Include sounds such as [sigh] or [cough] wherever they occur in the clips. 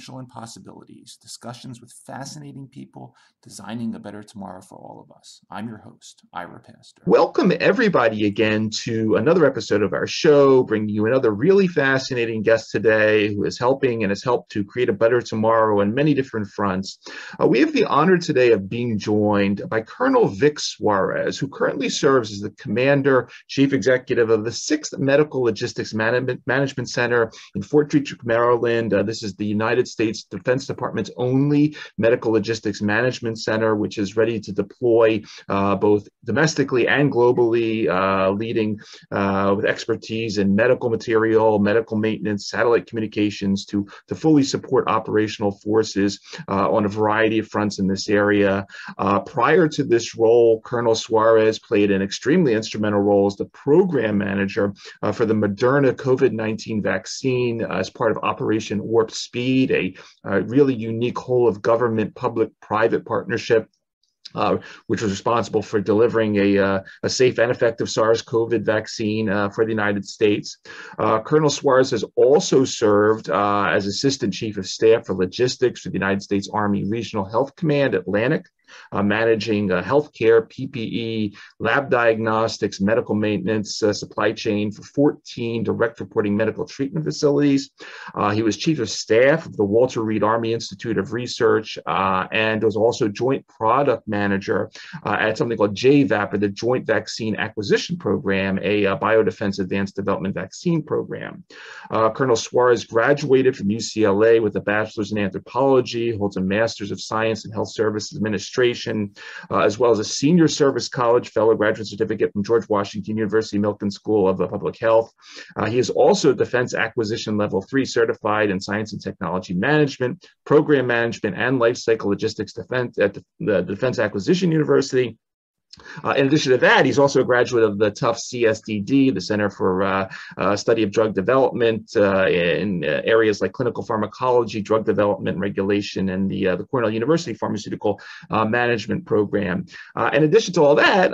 Potential, and Possibilities discussions with fascinating people designing a better tomorrow for all of us. I'm your host, Ira Pastor. Welcome, everybody, again to another episode of our show, bringing you another really fascinating guest today who is helping and has helped to create a better tomorrow on many different fronts. Uh, we have the honor today of being joined by Colonel Vic Suarez, who currently serves as the Commander, Chief Executive of the 6th Medical Logistics Management, Management Center in Fort Detrick, Maryland uh, this is the United States Defense Department's only medical logistics management center, which is ready to deploy uh, both domestically and globally, uh, leading uh, with expertise in medical material, medical maintenance, satellite communications to, to fully support operational forces uh, on a variety of fronts in this area. Uh, prior to this role, Colonel Suarez played an extremely instrumental role as the program manager for the Moderna COVID 19 vaccine as part of Operation Operation Warp Speed, a, a really unique whole of government public private partnership uh, which was responsible for delivering a, uh, a safe and effective SARS-CoV vaccine uh, for the United States. Uh, Colonel Suarez has also served uh, as Assistant Chief of Staff for Logistics for the United States Army Regional Health Command Atlantic managing uh, healthcare, PPE, lab diagnostics, medical maintenance, uh, supply chain for 14 direct reporting medical treatment facilities. Uh, he was chief of staff of the Walter Reed Army Institute of Research uh, and was also joint product manager uh, at something called JVAP, or the Joint Vaccine Acquisition Program, a biodefense advanced development vaccine program. Colonel Suarez graduated from UCLA with a bachelor's in anthropology, holds a master's of science in health services administration Administration, uh, as well as a Senior Service College Fellow Graduate Certificate from George Washington University Milken School of Public Health. Uh, he is also Defense Acquisition Level 3 certified in Science and Technology Management, Program Management, and Life Cycle Logistics Defense at the Defense Acquisition University. Uh, in addition to that, he's also a graduate of the Tufts CSDD, the Center for uh, uh, Study of Drug Development uh, in uh, areas like clinical pharmacology, drug development regulation, and the, uh, the Cornell University Pharmaceutical Management Program. in addition to all that,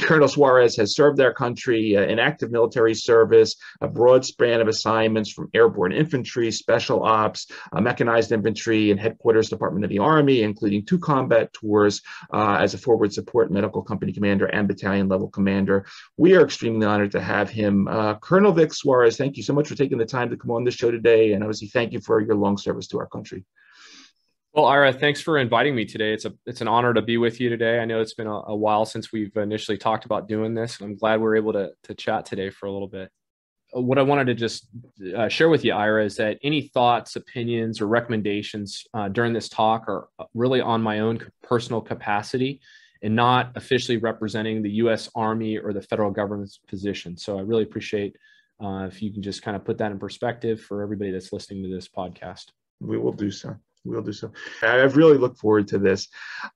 Colonel Suarez has served our country in active military service, a broad span of assignments from airborne infantry, special ops, mechanized infantry, and headquarters Department of the Army, including two combat tours as a forward support medical company commander and battalion level commander. We are extremely honored to have him. Uh, Colonel Vic Suarez, thank you so much for taking the time to come on this show today. And obviously, thank you for your long service to our country. Well, Ira, thanks for inviting me today. It's a it's an honor to be with you today. I know it's been a, a while since we've initially talked about doing this, and I'm glad we're able to to chat today for a little bit. Uh, what I wanted to just uh, share with you, Ira, is that any thoughts, opinions, or recommendations uh, during this talk are really on my own personal capacity and not officially representing the U.S. Army or the federal government's position. So I really appreciate uh, if you can just kind of put that in perspective for everybody that's listening to this podcast. We will do so we'll do so. I've really looked forward to this.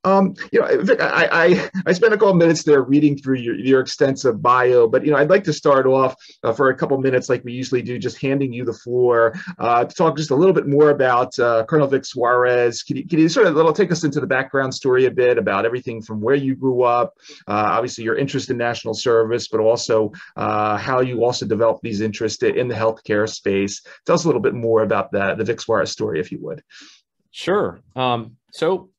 Um, you know, Vic, I, I, I spent a couple minutes there reading through your, your extensive bio, but you know, I'd like to start off uh, for a couple minutes, like we usually do, just handing you the floor uh, to talk just a little bit more about uh, Colonel Vic Suarez. Can you, can you sort of little take us into the background story a bit about everything from where you grew up, uh, obviously your interest in national service, but also uh, how you also developed these interests in the healthcare space. Tell us a little bit more about that, the Vic Suarez story, if you would. Sure. Um, so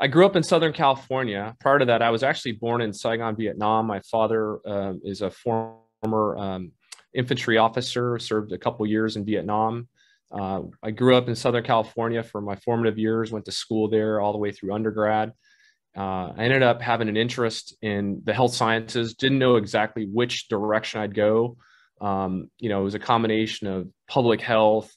I grew up in Southern California. Prior to that, I was actually born in Saigon, Vietnam. My father uh, is a former um, infantry officer, served a couple years in Vietnam. Uh, I grew up in Southern California for my formative years, went to school there all the way through undergrad. uh, I ended up having an interest in the health sciences. Didn't know exactly which direction I'd go. Um, you know, it was a combination of public health,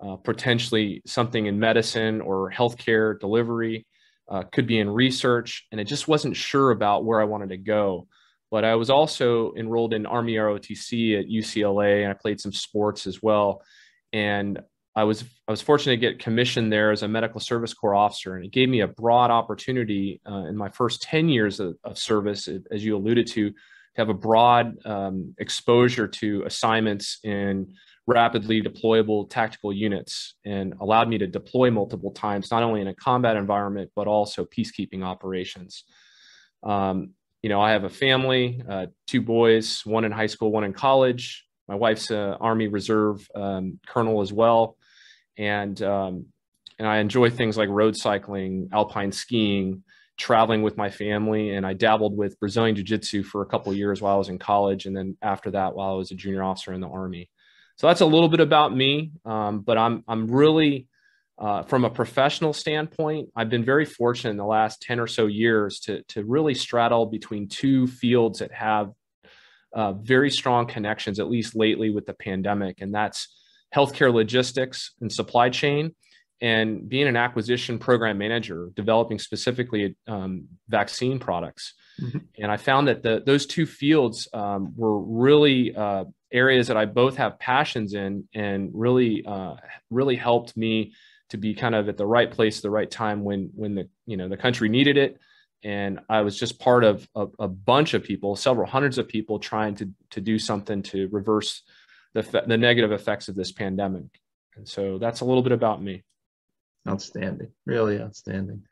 uh, potentially something in medicine or healthcare delivery, uh, could be in research, and I just wasn't sure about where I wanted to go. But I was also enrolled in Army ROTC at UCLA, and I played some sports as well. And I was I was fortunate to get commissioned there as a medical service corps officer, and it gave me a broad opportunity uh, in my first ten years of, of, service, as you alluded to, to have a broad um, exposure to assignments in rapidly deployable tactical units, and allowed me to deploy multiple times, not only in a combat environment but also peacekeeping operations. Um, you know, I have a family, uh, two boys, one in high school, one in college. My wife's an Army Reserve um, colonel as well and um, and I enjoy things like road cycling, alpine skiing, traveling with my family, and I dabbled with Brazilian jiu-jitsu for a couple years while I was in college, and then after that, while I was a junior officer in the Army. So that's a little bit about me, um, but I'm I'm really uh, from a professional standpoint, I've been very fortunate in the last 10 or so years to, to really straddle between two fields that have uh, very strong connections, at least lately with the pandemic. And that's healthcare logistics and supply chain, and being an acquisition program manager, developing specifically um, vaccine products. Mm-hmm. And I found that the, those two fields um, were really uh, areas that I both have passions in, and really, uh, really helped me to be kind of at the right place at the right time when when the you know the country needed it and I was just part of a, a, bunch of people, several hundreds of people trying to to do something to reverse the, the negative effects of this pandemic. And so that's a little bit about me. Outstanding, really outstanding.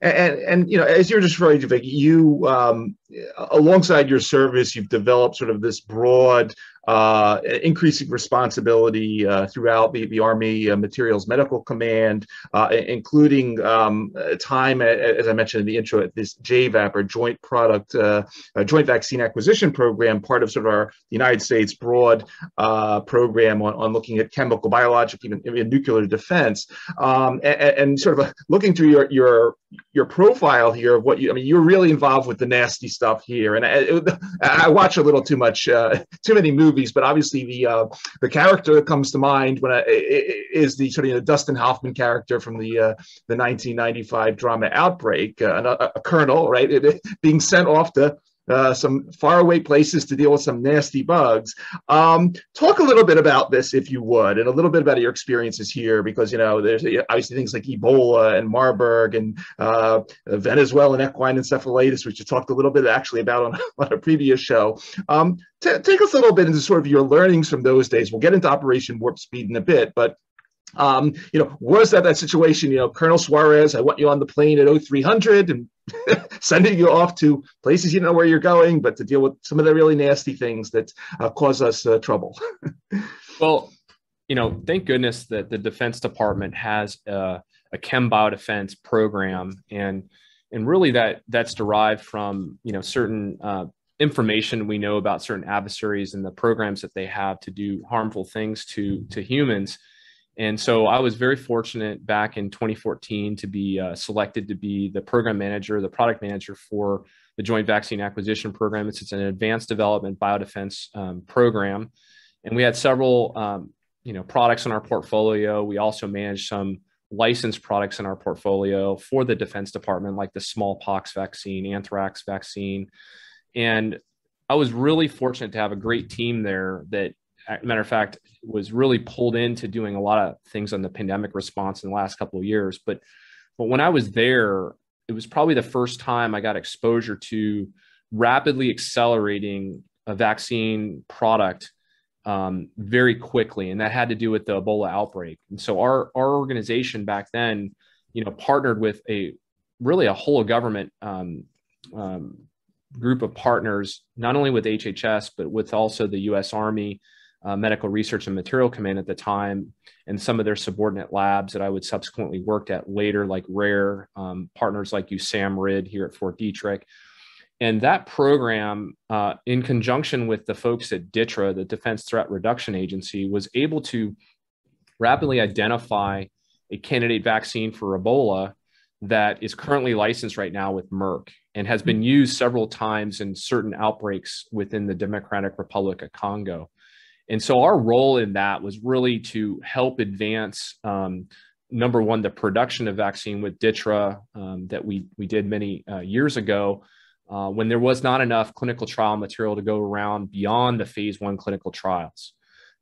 And, and, you know, as you're just to, you um, alongside your service, you've developed sort of this broad uh, increasing responsibility uh, throughout the, the Army uh, Materials Medical Command, uh, including um, time, as I mentioned in the intro, at this JVAP or Joint Product uh, Joint Vaccine Acquisition Program, part of sort of our United States broad uh, program on, on looking at chemical, biological, even, even nuclear defense, um, and, and, sort of looking through your your your profile here of what you. I mean, you're really involved with the nasty stuff here, and I, [laughs] I watch a little too much, too many movies movies, but obviously the uh, the character that comes to mind when I, is the sort of you know, Dustin Hoffman character from the uh, the 1995 drama Outbreak, uh, a, a, colonel, right, being sent off to uh, some faraway places to deal with some nasty bugs. Um, talk a little bit about this, if you would, and a little bit about your experiences here, because you know there's obviously things like Ebola and Marburg and uh, Venezuelan equine encephalitis, which you talked a little bit actually about on, [laughs] on a previous show. Um, t- take us a little bit into sort of your learnings from those days. We'll get into Operation Warp Speed in a bit, but um, you know, was that that situation? You know, Colonel Suarez, I want you on the plane at 0300 and [laughs] sending you off to places you know where you're going, but to deal with some of the really nasty things that uh, cause us uh, trouble. [laughs] well, you know, thank goodness that the Defense Department has a, a chem biodefense program, and and really that that's derived from you know certain uh, information we know about certain adversaries and the programs that they have to do harmful things to to humans and so I was very fortunate back in 2014 to be uh, selected to be the program manager, the product manager for the Joint Vaccine Acquisition Program. It's, it's an advanced development biodefense um, program. And we had several um, you know, products in our portfolio. We also managed some licensed products in our portfolio for the Defense Department, like the smallpox vaccine, anthrax vaccine. And I was really fortunate to have a great team there that matter of fact, was really pulled into doing a lot of things on the pandemic response in the last couple of years. But but when I was there, it was probably the first time I got exposure to rapidly accelerating a vaccine product um, very quickly, and that had to do with the Ebola outbreak. And so our our organization back then, you know, partnered with a really a whole government um, um, group of partners, not only with HHS but with also the U.S. Army, uh, Medical Research and Material Command at the time, and some of their subordinate labs that I would subsequently worked at later, like WRAIR, um, partners like USAMRIID here at Fort Detrick. And that program, uh, in conjunction with the folks at DTRA, the Defense Threat Reduction Agency, was able to rapidly identify a candidate vaccine for Ebola that is currently licensed right now with Merck and has been used several times in certain outbreaks within the Democratic Republic of Congo. And so our role in that was really to help advance um, number one, the production of vaccine with DTRA um, that we we did many uh, years ago, uh, when there was not enough clinical trial material to go around beyond the phase one clinical trials.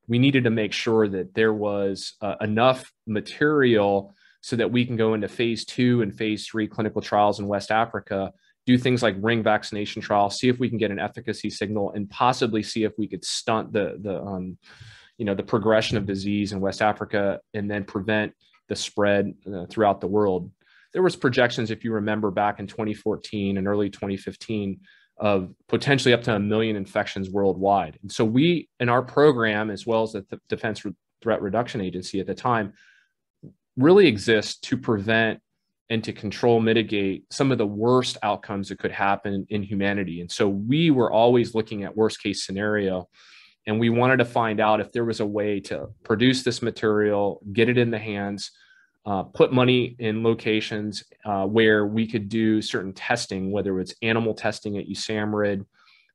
We needed to make sure that there was uh, enough material so that we can go into phase two and phase three clinical trials in West Africa, do things like ring vaccination trials, see if we can get an efficacy signal, and possibly see if we could stunt the the um, you know the progression of disease in West Africa and then prevent the spread uh, throughout the world. There was projections, if you remember, back in 2014 and early 2015 of potentially up to a million infections worldwide. And so we, in our program, as well as the Defense Threat Reduction Agency at the time, really exist to prevent and to control, mitigate some of the worst outcomes that could happen in humanity. And so we were always looking at worst case scenario. And we wanted to find out if there was a way to produce this material, get it in the hands, uh, put money in locations uh, where we could do certain testing, whether it's animal testing at USAMRIID,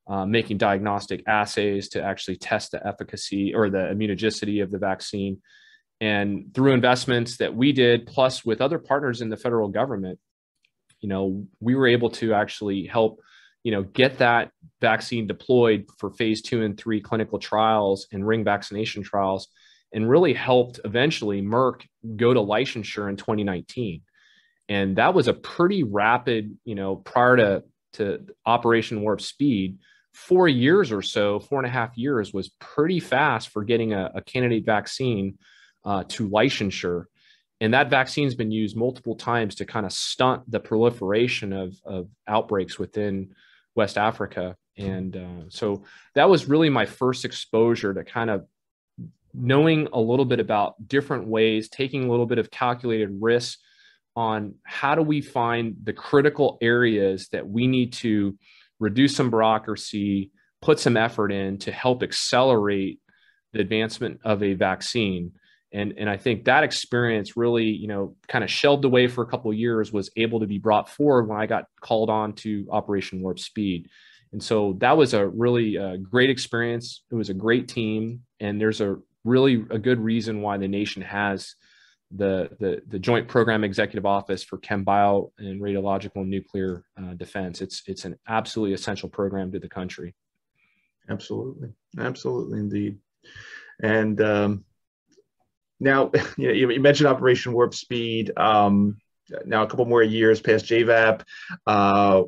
uh, making diagnostic assays to actually test the efficacy or the immunogenicity of the vaccine, and through investments that we did, plus with other partners in the federal government, you know, we were able to actually help, you know, get that vaccine deployed for phase two and three clinical trials and ring vaccination trials, and really helped eventually Merck go to licensure in 2019. And that was a pretty rapid, you know, prior to, to Operation Warp Speed, four years or so, four and a half years was pretty fast for getting a, a candidate vaccine uh, to licensure. And that vaccine's been used multiple times to kind of stunt the proliferation of, of outbreaks within West Africa. And uh, so that was really my first exposure to kind of knowing a little bit about different ways, taking a little bit of calculated risk on how do we find the critical areas that we need to reduce some bureaucracy, put some effort in to help accelerate the advancement of a vaccine and and I think that experience really you know kind of shelved away for a couple years was able to be brought forward when I got called on to Operation Warp Speed, and so that was a really uh, great experience. It was a great team, and there's a really a good reason why the nation has the the, the Joint Program Executive Office for Chem Bio and Radiological and Nuclear uh, Defense. It's it's an absolutely essential program to the country. Absolutely, absolutely indeed, and. Um, now, [laughs] you, know, you mentioned Operation Warp Speed. Um, now, a couple more years past JVAP, uh,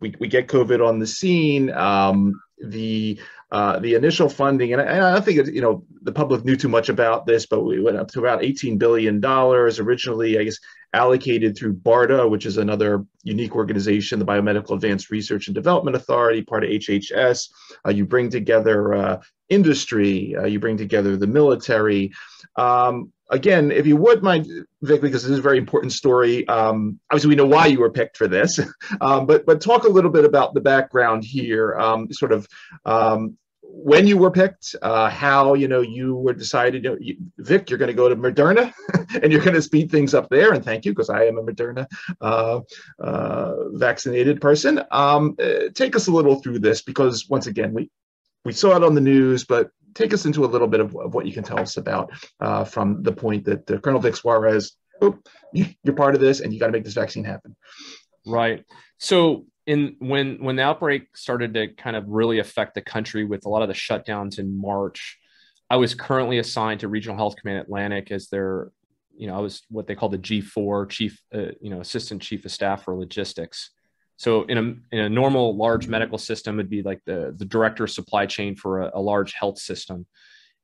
we, we get COVID on the scene. Um, the uh, the initial funding, and I, and I think you know the public knew too much about this, but we went up to about 18 billion dollars originally. I guess allocated through BARDA, which is another unique organization, the Biomedical Advanced Research and Development Authority, part of HHS. Uh, you bring together uh, industry, uh, you bring together the military. Um, again, if you would mind, Vic, because this is a very important story. Um, obviously, we know why you were picked for this, [laughs] um, but but talk a little bit about the background here, um, sort of um, when you were picked, uh, how you know you were decided. You know, you, Vic, you're going to go to Moderna, [laughs] and you're going to speed things up there. And thank you, because I am a Moderna uh, uh, vaccinated person. Um, uh, take us a little through this, because once again, we we saw it on the news, but take us into a little bit of, of what you can tell us about uh, from the point that uh, Colonel Vic Suarez, oh, you're part of this, and you got to make this vaccine happen. Right. So in when when the outbreak started to kind of really affect the country with a lot of the shutdowns in March, I was currently assigned to Regional Health Command Atlantic as their, you know, I was what they call the G4 Chief, uh, you know, Assistant Chief of Staff for Logistics. So in a in a normal large medical system, it'd be like the the director of supply chain for a, a large health system.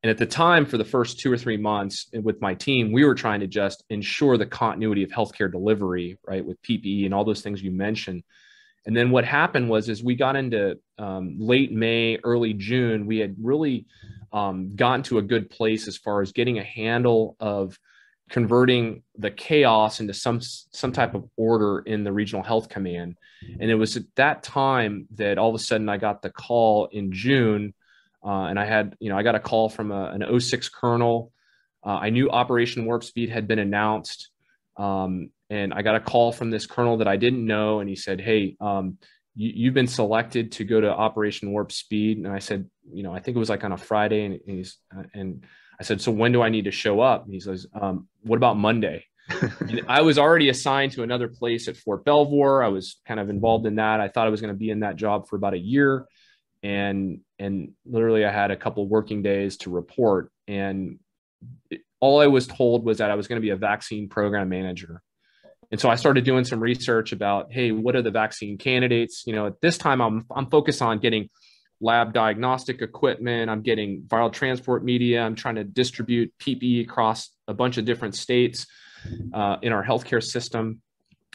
And at the time, for the first two or three months with my team, we were trying to just ensure the continuity of healthcare delivery, right, with PPE and all those things you mentioned. And then what happened was, as we got into um, late May, early June, we had really um, gotten to a good place as far as getting a handle of converting the chaos into some some type of order in the regional health command. And it was at that time that all of a sudden I got the call in June, uh, and I had you know I got a call from a, an 06 colonel. Uh, I knew Operation Warp Speed had been announced. Um, and I got a call from this colonel that I didn't know, and he said, "Hey, um, you, have been selected to go to Operation Warp Speed." And I said, "You know, I think it was like on a Friday," and he's uh, and I said, "So when do I need to show up?" And he says, um, "What about Monday?" [laughs] I was already assigned to another place at Fort Belvoir. I was kind of involved in that. I thought I was going to be in that job for about a year, and and literally I had a couple working days to report, and it, all I was told was that I was going to be a vaccine program manager. And so I started doing some research about, hey, what are the vaccine candidates? You know, at this time I'm I'm focused on getting lab diagnostic equipment. I'm getting viral transport media. I'm trying to distribute PPE across a bunch of different states uh, in our healthcare system.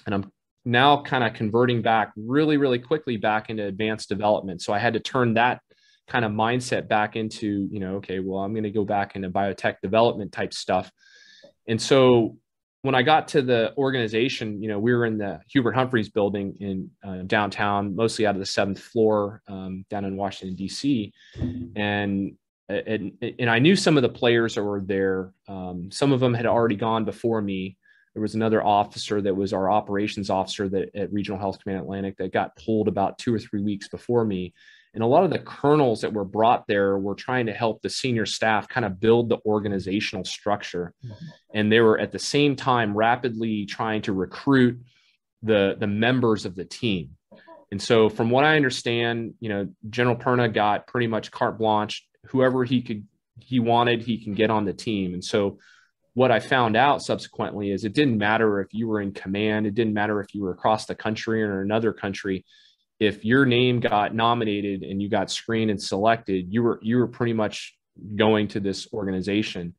And I'm now kind of converting back really, really quickly back into advanced development. So I had to turn that kind of mindset back into, you know, okay, well, I'm going to go back into biotech development type stuff. And so when I got to the organization, you know, we were in the Hubert Humphreys building in uh, downtown, mostly out of the seventh floor um, down in Washington, D.C. And, and, and I knew some of the players that were there. Um, some of them had already gone before me. There was another officer that was our operations officer that at Regional Health Command Atlantic that got pulled about two or three weeks before me. And a lot of the colonels that were brought there were trying to help the senior staff kind of build the organizational structure. Mm-hmm. And they were at the same time rapidly trying to recruit the, the members of the team. And so, from what I understand, you know, General Perna got pretty much carte blanche. Whoever he could, he wanted, he can get on the team. And so, what I found out subsequently is it didn't matter if you were in command, it didn't matter if you were across the country or another country if your name got nominated and you got screened and selected, you were you were pretty much going to this organization,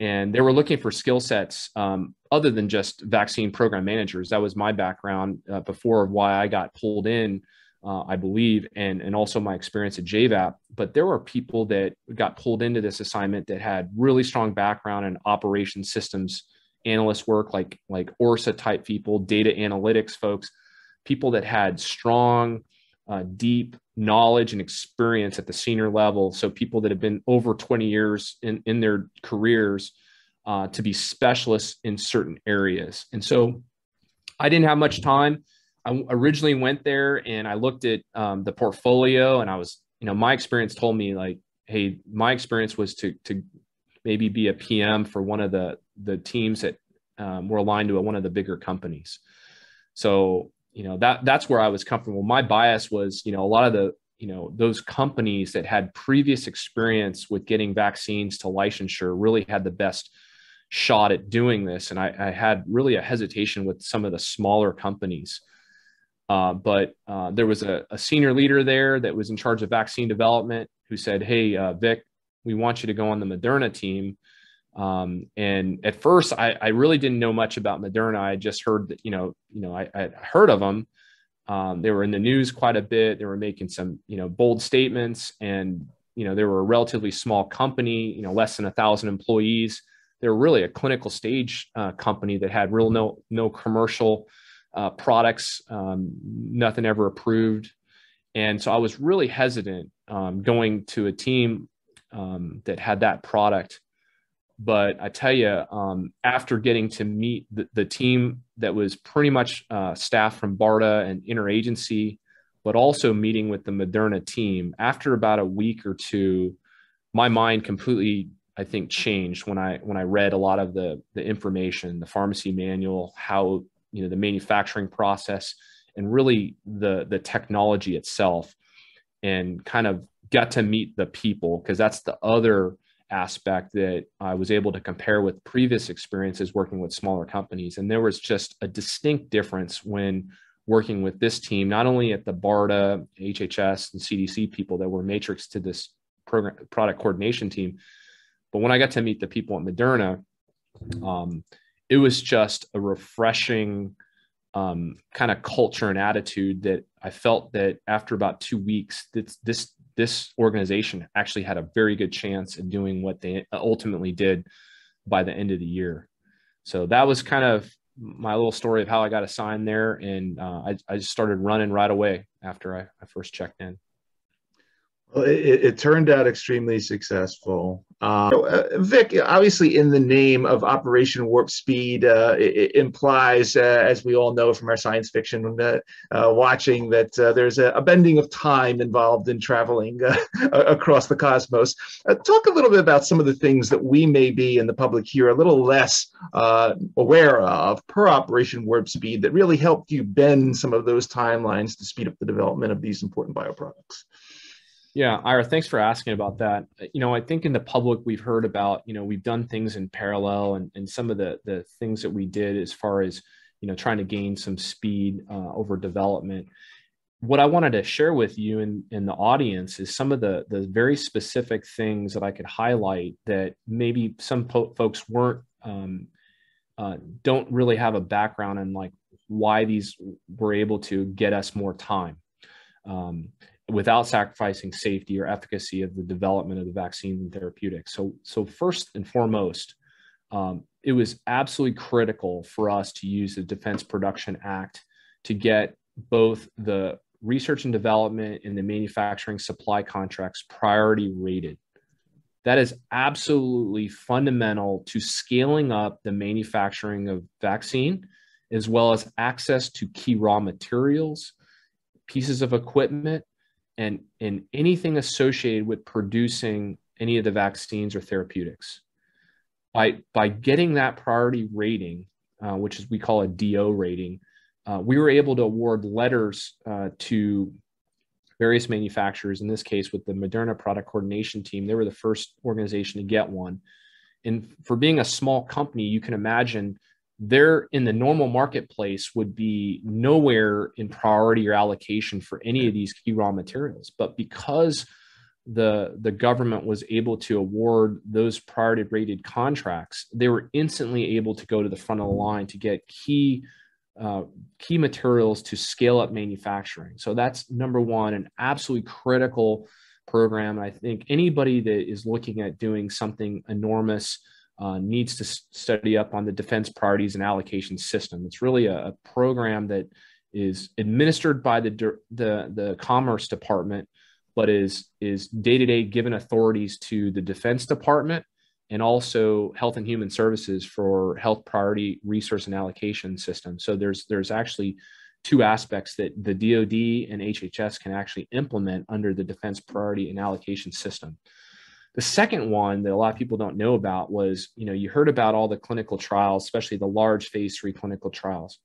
and they were looking for skill sets um, other than just vaccine program managers. That was my background uh, before why I got pulled in, uh, I believe, and and also my experience at JVAP. But there were people that got pulled into this assignment that had really strong background in operation systems analyst work, like like ORSA type people, data analytics folks people that had strong, uh, deep knowledge and experience at the senior level. So people that have been over 20 years in, in their careers uh, to be specialists in certain areas. And so I didn't have much time. I originally went there and I looked at um, the portfolio and I was, you know, my experience told me like, hey, my experience was to to maybe be a PM for one of the the teams that um, were aligned to one of the bigger companies. So you know that that's where I was comfortable. My bias was, you know, a lot of the you know those companies that had previous experience with getting vaccines to licensure really had the best shot at doing this, and I, I had really a hesitation with some of the smaller companies. Uh, but uh, there was a, a, senior leader there that was in charge of vaccine development who said, "Hey, uh, Vic, we want you to go on the Moderna team." Um, and at first, I, I, really didn't know much about Moderna. I just heard that, you know, you know, I, I heard of them. Um, they were in the news quite a bit. They were making some, you know, bold statements, and you know, they were a relatively small company. You know, less than a thousand employees. They were really a clinical stage uh, company that had real no no commercial uh, products, um, nothing ever approved. And so I was really hesitant um, going to a team um, that had that product but I tell you, um, after getting to meet the, the, team that was pretty much uh, staff from BARDA and interagency, but also meeting with the Moderna team, after about a week or two, my mind completely, I think, changed when I when I read a lot of the the information, the pharmacy manual, how you know the manufacturing process, and really the the technology itself, and kind of got to meet the people because that's the other aspect that I was able to compare with previous experiences working with smaller companies. And there was just a distinct difference when working with this team, not only at the BARDA, HHS, and CDC people that were matrix to this program product coordination team, but when I got to meet the people at Moderna, um, it was just a refreshing um, kind of culture and attitude that I felt that after about two weeks, this, this this organization actually had a very good chance in doing what they ultimately did by the end of the year. So that was kind of my little story of how I got assigned there. And uh, I, I just started running right away after I, I first checked in. It, it, turned out extremely successful. Uh, uh, Vic, obviously, in the name of Operation Warp Speed, uh, it, it, implies, uh, as we all know from our science fiction uh, uh, watching, that there's a, a, bending of time involved in traveling [laughs] across the cosmos. talk a little bit about some of the things that we may be in the public here a little less aware of per Operation Warp Speed that really helped you bend some of those timelines to speed up the development of these important bioproducts. Yeah, Ira, thanks for asking about that. Uh, you know, I think in the public we've heard about, you know, we've done things in parallel and, and some of the the things that we did as far as, you know, trying to gain some speed uh, over development. What I wanted to share with you and, in the audience is some of the the very specific things that I could highlight that maybe some folks weren't um, uh, don't really have a background in like why these were able to get us more time. Um, without sacrificing safety or efficacy of the development of the vaccine and therapeutics. So, so first and foremost, um, it was absolutely critical for us to use the Defense Production Act to get both the research and development and the manufacturing supply contracts priority rated. That is absolutely fundamental to scaling up the manufacturing of vaccine, as well as access to key raw materials, pieces of equipment, and, and anything associated with producing any of the vaccines or therapeutics. By, by getting that priority rating, uh, which is we call a DO rating, uh, we were able to award letters uh, to various manufacturers. In this case, with the Moderna Product Coordination Team, they were the first organization to get one. And for being a small company, you can imagine they're in the normal marketplace would be nowhere in priority or allocation for any of these key raw materials. But because the the government was able to award those priority rated contracts they were instantly able to go to the front of the line to get key uh, key materials to scale up manufacturing. So that's number one an absolutely critical program. I think anybody that is looking at doing something enormous uh, needs to study up on the defense priorities and allocation system. It's really a, a program that is administered by the, the, the Commerce Department, but is is day to day given authorities to the Defense Department and also Health and Human Services for health priority resource and allocation system. So there's there's actually two aspects that the DoD and HHS can actually implement under the Defense Priority and Allocation System. The second one that a lot of people don't know about was, you know, you heard about all the clinical trials, especially the large phase three clinical trials.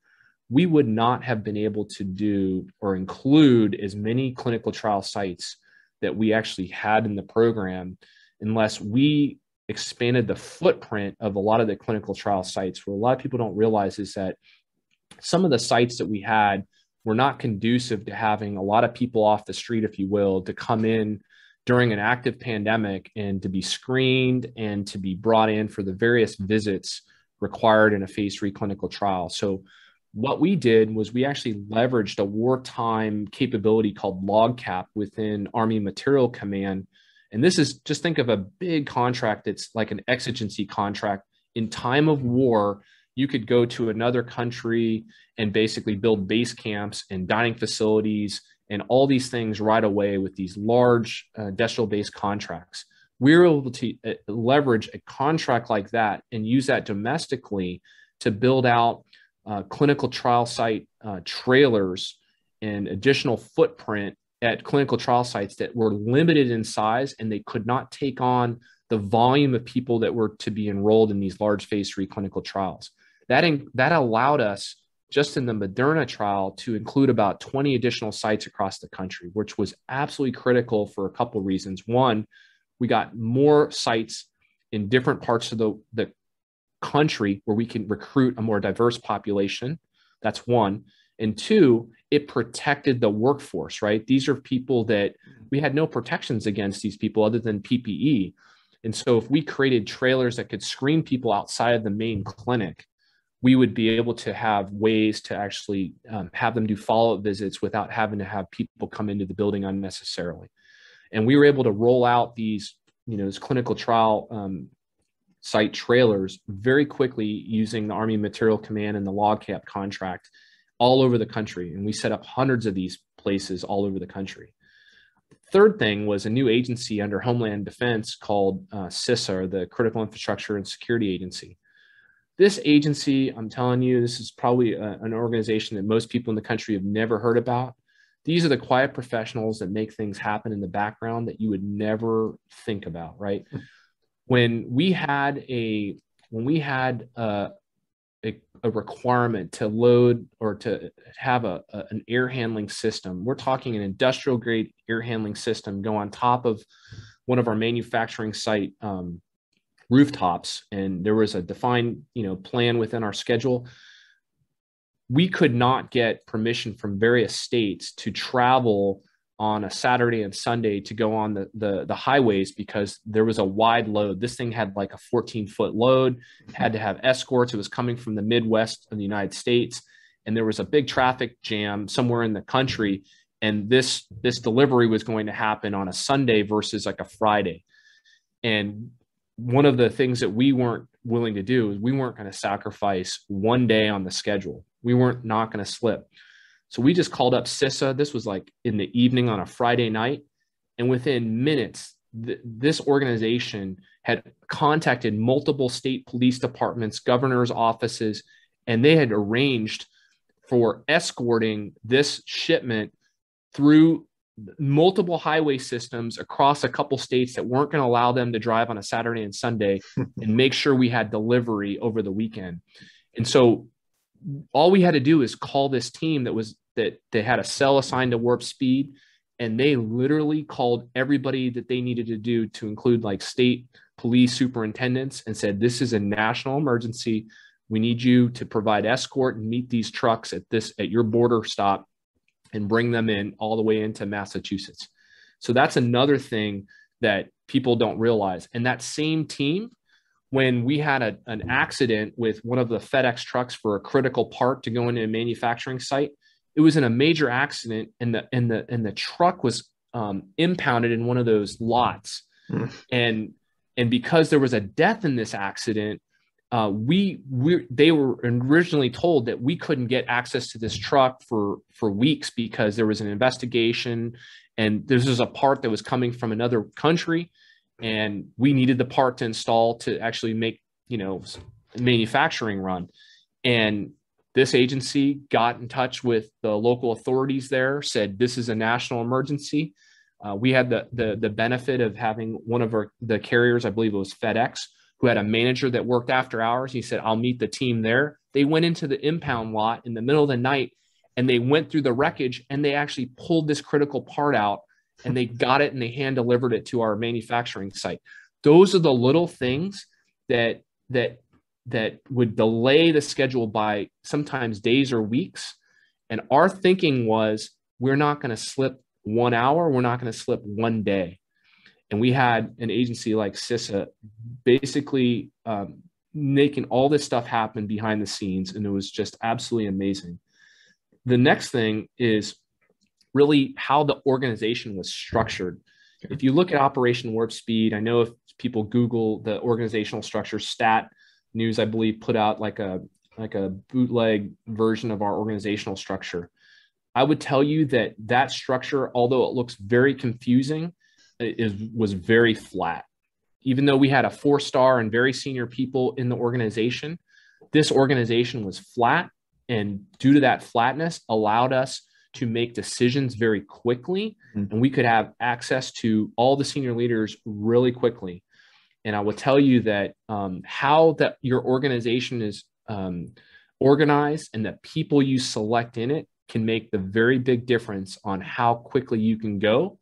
We would not have been able to do or include as many clinical trial sites that we actually had in the program unless we expanded the footprint of a lot of the clinical trial sites. What a lot of people don't realize is that some of the sites that we had were not conducive to having a lot of people off the street, if you will, to come in during an active pandemic and to be screened and to be brought in for the various visits required in a phase three clinical trial. So, what we did was we actually leveraged a wartime capability called LogCap within Army Material Command. And this is just think of a big contract that's like an exigency contract. In time of war, you could go to another country and basically build base camps and dining facilities and all these things right away with these large uh, industrial based contracts. We were able to uh, leverage a contract like that and use that domestically to build out uh, clinical trial site uh, trailers and additional footprint at clinical trial sites that were limited in size and they could not take on the volume of people that were to be enrolled in these large phase three clinical trials. That, in, that allowed us just in the Moderna trial to include about 20 additional sites across the country, which was absolutely critical for a couple of reasons. One, we got more sites in different parts of the, the country where we can recruit a more diverse population. That's one. And two, it protected the workforce, right? These are people that we had no protections against these people other than PPE. And so if we created trailers that could screen people outside of the main clinic, we would be able to have ways to actually um, have them do follow-up visits without having to have people come into the building unnecessarily. And we were able to roll out these you know these clinical trial um, site trailers very quickly using the army material command and the LogCap contract all over the country. And we set up hundreds of these places all over the country. Third thing was a new agency under Homeland Defense called uh, CISA, the Critical Infrastructure and Security Agency. This agency, I'm telling you, this is probably a, an organization that most people in the country have never heard about. These are the quiet professionals that make things happen in the background that you would never think about, right? When we had a when we had a, a, a requirement to load or to have a, a, an air handling system, we're talking an industrial grade air handling system go on top of one of our manufacturing site um, rooftops, and there was a defined you know plan within our schedule we could not get permission from various states to travel on a Saturday and Sunday to go on the, the, the highways because there was a wide load. This thing had like a 14 foot load, mm-hmm. had to have escorts. It was coming from the Midwest of the United States, and there was a big traffic jam somewhere in the country. And this this delivery was going to happen on a Sunday versus like a Friday. And one of the things that we weren't willing to do is we weren't going to sacrifice one day on the schedule we weren't not going to slip. So we just called up CISA. This was like in the evening on a Friday night. And within minutes, th- this organization had contacted multiple state police departments, governor's offices, and they had arranged for escorting this shipment through multiple highway systems across a couple states that weren't going to allow them to drive on a Saturday and Sunday [laughs] and make sure we had delivery over the weekend. And so all we had to do is call this team that was that they had a cell assigned to warp speed and they literally called everybody that they needed to do to include like state police superintendents and said this is a national emergency we need you to provide escort and meet these trucks at this at your border stop and bring them in all the way into massachusetts so that's another thing that people don't realize and that same team when we had a, an accident with one of the FedEx trucks for a critical part to go into a manufacturing site. It was in a major accident, and the and the and the truck was um, impounded in one of those lots, mm. and and because there was a death in this accident, uh, we we they were originally told that we couldn't get access to this truck for for weeks because there was an investigation, and this was a part that was coming from another country. And we needed the part to install to actually make you know manufacturing run. And this agency got in touch with the local authorities there said this is a national emergency. Uh, we had the, the the benefit of having one of our the carriers i believe it was fedex who had a manager that worked after hours he said i'll meet the team there they went into the impound lot in the middle of the night and they went through the wreckage and they actually pulled this critical part out and they got it and they hand delivered it to our manufacturing site. Those are the little things that that that would delay the schedule by sometimes days or weeks. And our thinking was we're not going to slip one hour, we're not going to slip one day. And we had an agency like CISA basically um, making all this stuff happen behind the scenes. And it was just absolutely amazing. The next thing is really how the organization was structured. If you look at Operation Warp Speed, I know if people Google the organizational structure, Stat News, I believe, put out like a like a bootleg version of our organizational structure. I would tell you that that structure, although it looks very confusing, is was very flat. Even though we had a four star and very senior people in the organization, this organization was flat, and due to that flatness, allowed us to make decisions very quickly mm-hmm. and we could have access to all the senior leaders really quickly and i will tell you that um, how that your organization is um, organized and the people you select in it can make the very big difference on how quickly you can go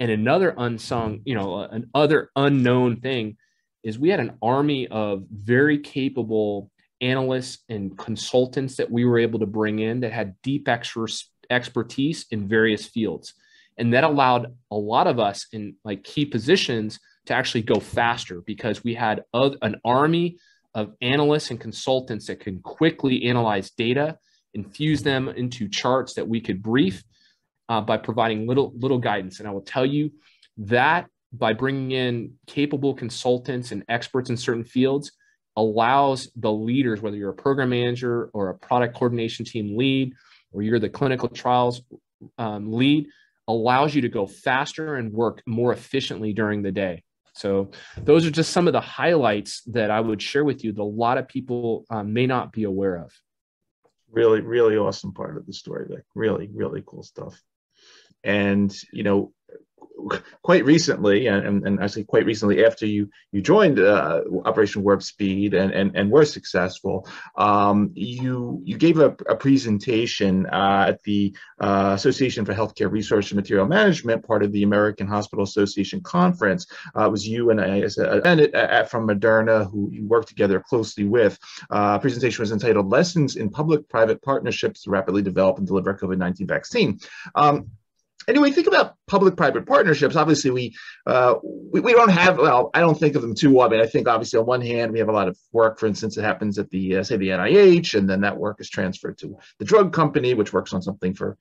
and another unsung you know uh, another unknown thing is we had an army of very capable analysts and consultants that we were able to bring in that had deep expertise expertise in various fields. And that allowed a lot of us in like key positions to actually go faster because we had a, an army of analysts and consultants that can quickly analyze data, infuse them into charts that we could brief uh, by providing little little guidance. And I will tell you that by bringing in capable consultants and experts in certain fields allows the leaders, whether you're a program manager or a product coordination team lead or you're the clinical trials um, lead, allows you to go faster and work more efficiently during the day. So those are just some of the highlights that I would share with you that a lot of people um, may not be aware of. Really, really awesome part of the story, Vic. Really, really cool stuff. And you know, quite recently, and, and actually quite recently after you you joined uh, Operation Warp Speed and and, and were successful, um, you you gave a, a presentation uh, at the uh, Association for Healthcare Resource and Material Management, part of the American Hospital Association conference. Uh, it was you and I, as a, and from Moderna, who you worked together closely with. Uh, presentation was entitled "Lessons in Public-Private Partnerships to Rapidly Develop and Deliver COVID-19 Vaccine." Um, anyway, think about public-private partnerships. Obviously, we, uh, we, we don't have. Well, I don't think of them too. I mean, I think obviously on one hand we have a lot of work. For instance, it happens at the uh, say the NIH, and then that work is transferred to the drug company, which works on something for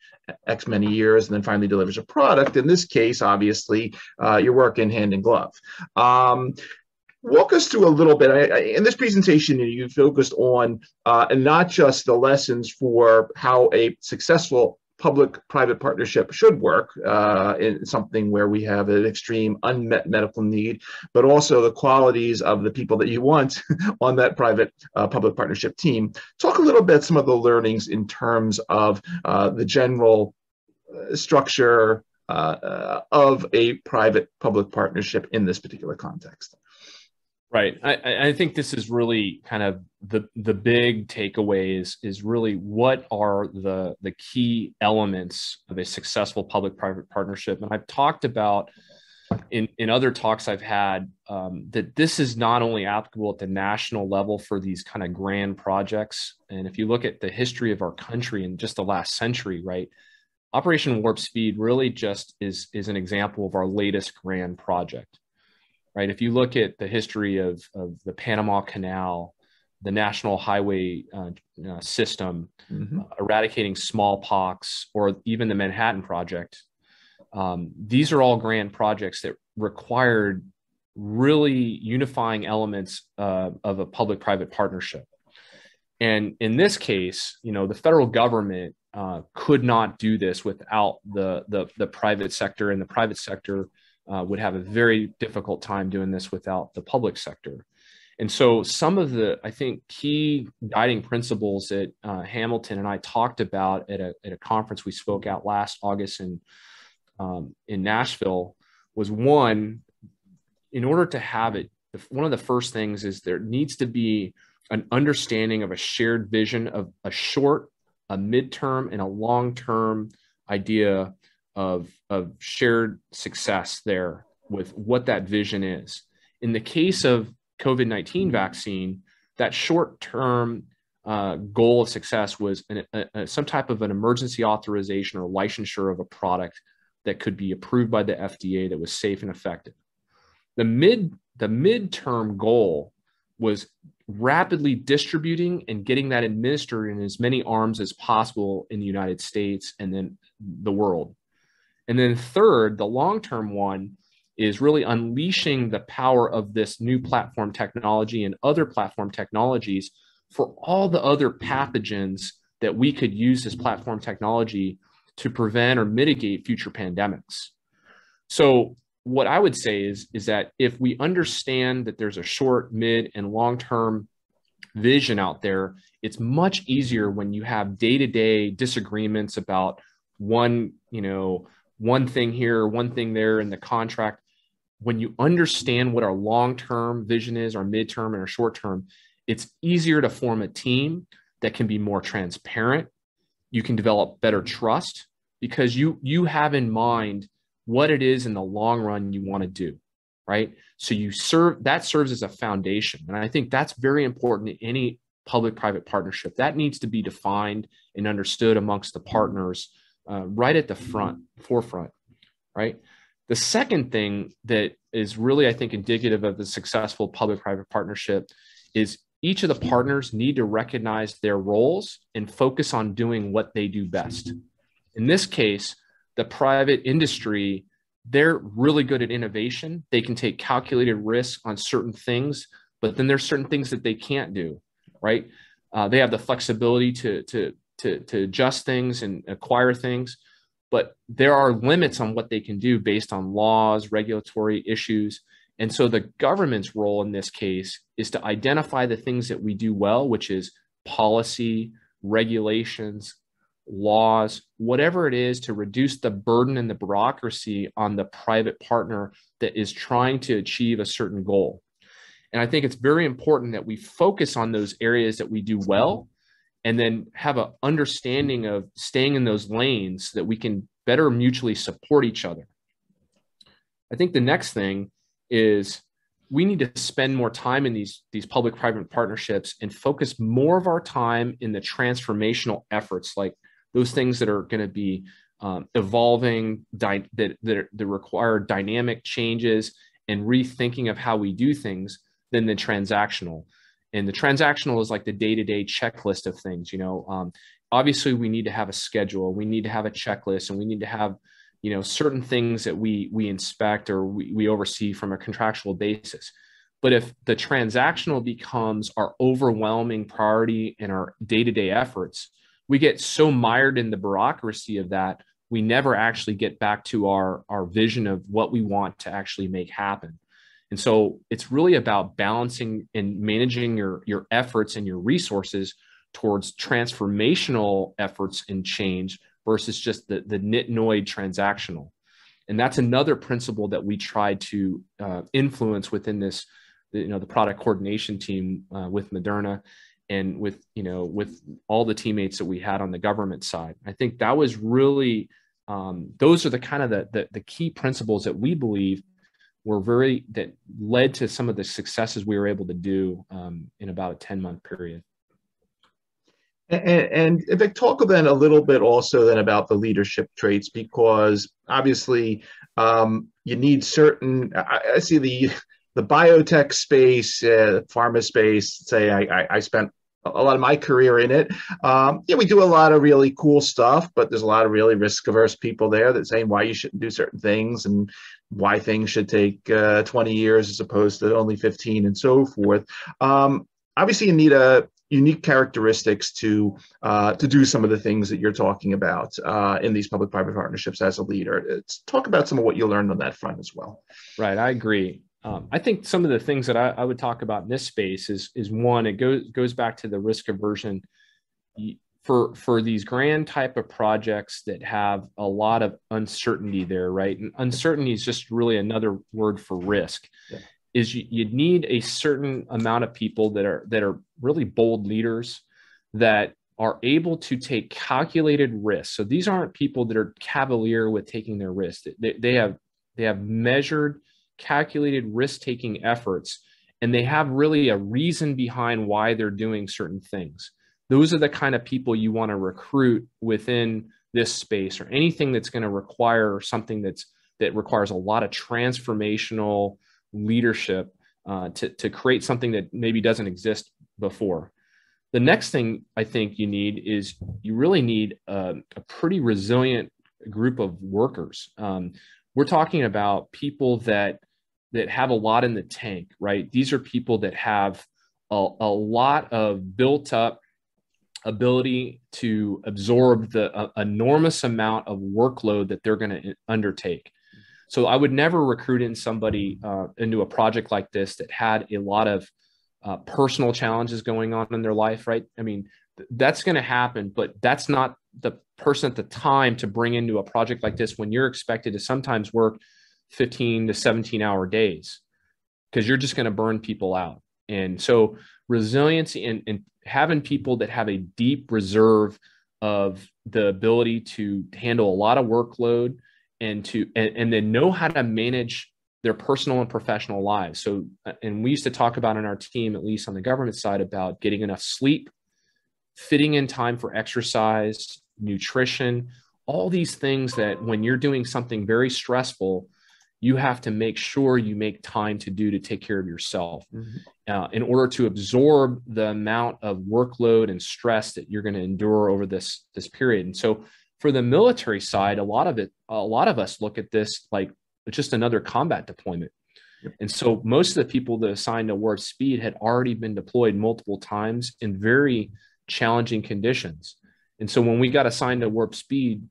X many years, and then finally delivers a product. In this case, obviously, uh, you're working hand in glove. Um, walk us through a little bit. I, I, in this presentation, you focused on uh, and not just the lessons for how a successful public-private partnership should work uh, in something where we have an extreme unmet medical need, but also the qualities of the people that you want [laughs] on that private uh, public partnership team. Talk a little bit some of the learnings in terms of uh, the general uh, structure uh, uh, of a private public partnership in this particular context. Right. I, I think this is really kind of the the big takeaway is is really what are the the key elements of a successful public-private partnership. And I've talked about in in other talks I've had um, that this is not only applicable at the national level for these kind of grand projects. And if you look at the history of our country in just the last century, right, Operation Warp Speed really just is is an example of our latest grand project right? If you look at the history of, of the Panama Canal, the national highway uh, uh, system, mm-hmm. uh, eradicating smallpox, or even the Manhattan Project, um, these are all grand projects that required really unifying elements uh, of a public-private partnership. And in this case, you know, the federal government uh, could not do this without the, the the private sector, and the private sector uh, would have a very difficult time doing this without the public sector. And so, some of the, I think, key guiding principles that uh, Hamilton and I talked about at a, at a conference we spoke at last August in, um, in Nashville was one, in order to have it, one of the first things is there needs to be an understanding of a shared vision of a short, a midterm, and a long term idea of, of shared success there with what that vision is. In the case of COVID 19 vaccine, that short term uh, goal of success was an, a, a, some type of an emergency authorization or licensure of a product that could be approved by the FDA that was safe and effective. The mid the midterm goal was rapidly distributing and getting that administered in as many arms as possible in the United States and then the world. And then third, the long-term one is really unleashing the power of this new platform technology and other platform technologies for all the other pathogens that we could use this platform technology to prevent or mitigate future pandemics. So what I would say is, is that if we understand that there's a short, mid, and long-term vision out there, it's much easier when you have day-to-day disagreements about one, you know, one thing here, one thing there in the contract. When you understand what our long term vision is, our midterm and our short term, it's easier to form a team that can be more transparent. You can develop better trust because you you have in mind what it is in the long run you want to do right so you serve that serves as a foundation and i think that's very important in any public private partnership that needs to be defined and understood amongst the partners uh, right at the front, forefront, right? The second thing that is really, I think, indicative of the successful public private partnership is each of the partners need to recognize their roles and focus on doing what they do best. In this case, the private industry, they're really good at innovation. They can take calculated risks on certain things, but then there's certain things that they can't do, right? Uh, they have the flexibility to, to to, to adjust things and acquire things. but there are limits on what they can do based on laws, regulatory issues. And so the government's role in this case is to identify the things that we do well, which is policy, regulations, laws, whatever it is to reduce the burden and the bureaucracy on the private partner that is trying to achieve a certain goal. And I think it's very important that we focus on those areas that we do well and then have an understanding of staying in those lanes so that we can better mutually support each other. I think the next thing is we need to spend more time in these, these public private partnerships and focus more of our time in the transformational efforts, like those things that are going to be um, evolving, that, that, that require dynamic changes and rethinking of how we do things than the transactional. And the transactional is like the day to day checklist of things. You know, um, obviously we need to have a schedule, we need to have a checklist, and we need to have you know certain things that we we inspect or we, we oversee from a contractual basis but if the transactional becomes our overwhelming priority in our day-to-day efforts we get so mired in the bureaucracy of that we never actually get back to our our vision of what we want to actually make happen and so it's really about balancing and managing your your efforts and your resources towards transformational efforts and change versus just the, the nitnoid transactional. And that's another principle that we try to uh, influence within this, you know, the product coordination team uh, with Moderna and with, you know, with all the teammates that we had on the government side. I think that was really, um, those are the kind of the, the, the key principles that we believe were very, that led to some of the successes we were able to do um, in about a 10 month period. And, and Vic, talk then a little bit also then about the leadership traits because obviously um, you need certain. I, I, see the the biotech space, uh, pharma space. Say I, I, I, spent a lot of my career in it. Um, yeah, we do a lot of really cool stuff, but there's a lot of really risk averse people there that saying why you shouldn't do certain things and why things should take uh, 20 years as opposed to only 15 and so forth. Um, obviously, you need a unique characteristics to uh, to do some of the things that you're talking about uh, in these public-private partnerships as a leader. Let's talk about some of what you learned on that front as well. Right, I agree. Um, I think some of the things that I, I, would talk about in this space is is one. It goes goes back to the risk aversion for for these grand type of projects that have a lot of uncertainty there, right? And uncertainty is just really another word for risk. Yeah is you, you need a certain amount of people that are that are really bold leaders that are able to take calculated risks. So these aren't people that are cavalier with taking their risk. They, they have they have measured, calculated risk-taking efforts, and they have really a reason behind why they're doing certain things. Those are the kind of people you want to recruit within this space or anything that's going to require something that's that requires a lot of transformational leadership uh, to, to create something that maybe doesn't exist before. The next thing I think you need is you really need a, a pretty resilient group of workers. Um, we're talking about people that that have a lot in the tank, right? These are people that have a, a lot of built up ability to absorb the uh, enormous amount of workload that they're going to undertake. So I would never recruit in somebody uh, into a project like this that had a lot of uh, personal challenges going on in their life, right? I mean, th- that's going to happen, but that's not the person at the time to bring into a project like this when you're expected to sometimes work 15 to 17 hour days because you're just going to burn people out. And so resiliency and, and having people that have a deep reserve of the ability to handle a lot of workload and to and, and then know how to manage their personal and professional lives. So, uh, and we used to talk about in our team, at least on the government side, about getting enough sleep, fitting in time for exercise, nutrition, all these things that when you're doing something very stressful, you have to make sure you make time to do to take care of yourself mm-hmm. uh, in order to absorb the amount of workload and stress that you're going to endure over this this period. And so, for the military side, a lot of it, a lot of us look at this like it's just another combat deployment. Yep. And so most of the people that assigned to warp speed had already been deployed multiple times in very challenging conditions. And so when we got assigned to warp speed,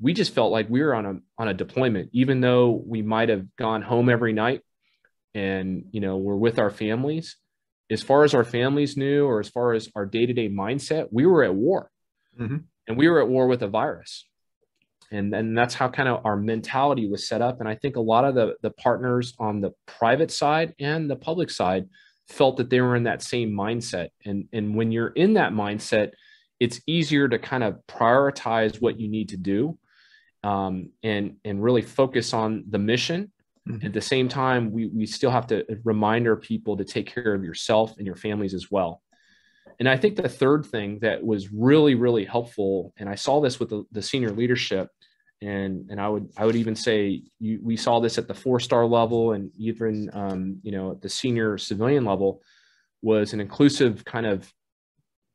we just felt like we were on a on a deployment, even though we might have gone home every night and you know we're with our families. As far as our families knew, or as far as our day to day mindset, we were at war, mm-hmm. and we were at war with a virus and then that's how kind of our mentality was set up and i think a lot of the the partners on the private side and the public side felt that they were in that same mindset and and when you're in that mindset it's easier to kind of prioritize what you need to do um, and and really focus on the mission mm-hmm. at the same time we we still have to remind our people to take care of yourself and your families as well and I think the third thing that was really, really helpful, and I saw this with the, the senior leadership, and and I would I would even say you, we saw this at the four star level and even um, you know at the senior civilian level was an inclusive kind of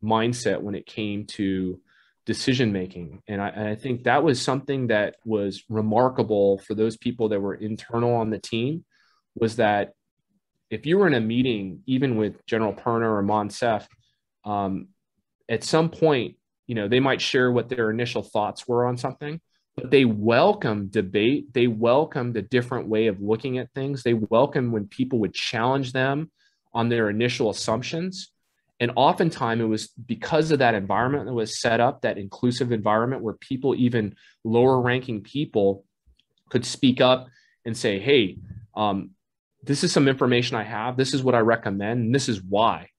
mindset when it came to decision making and I, and I think that was something that was remarkable for those people that were internal on the team was that if you were in a meeting even with General Perna or Moncef um, at some point, you know, they might share what their initial thoughts were on something, but they welcome debate. They welcome the different way of looking at things. They welcome when people would challenge them on their initial assumptions. And oftentimes it was because of that environment that was set up, that inclusive environment where people, even lower ranking people, could speak up and say, hey, um, this is some information I have. This is what I recommend. And this is why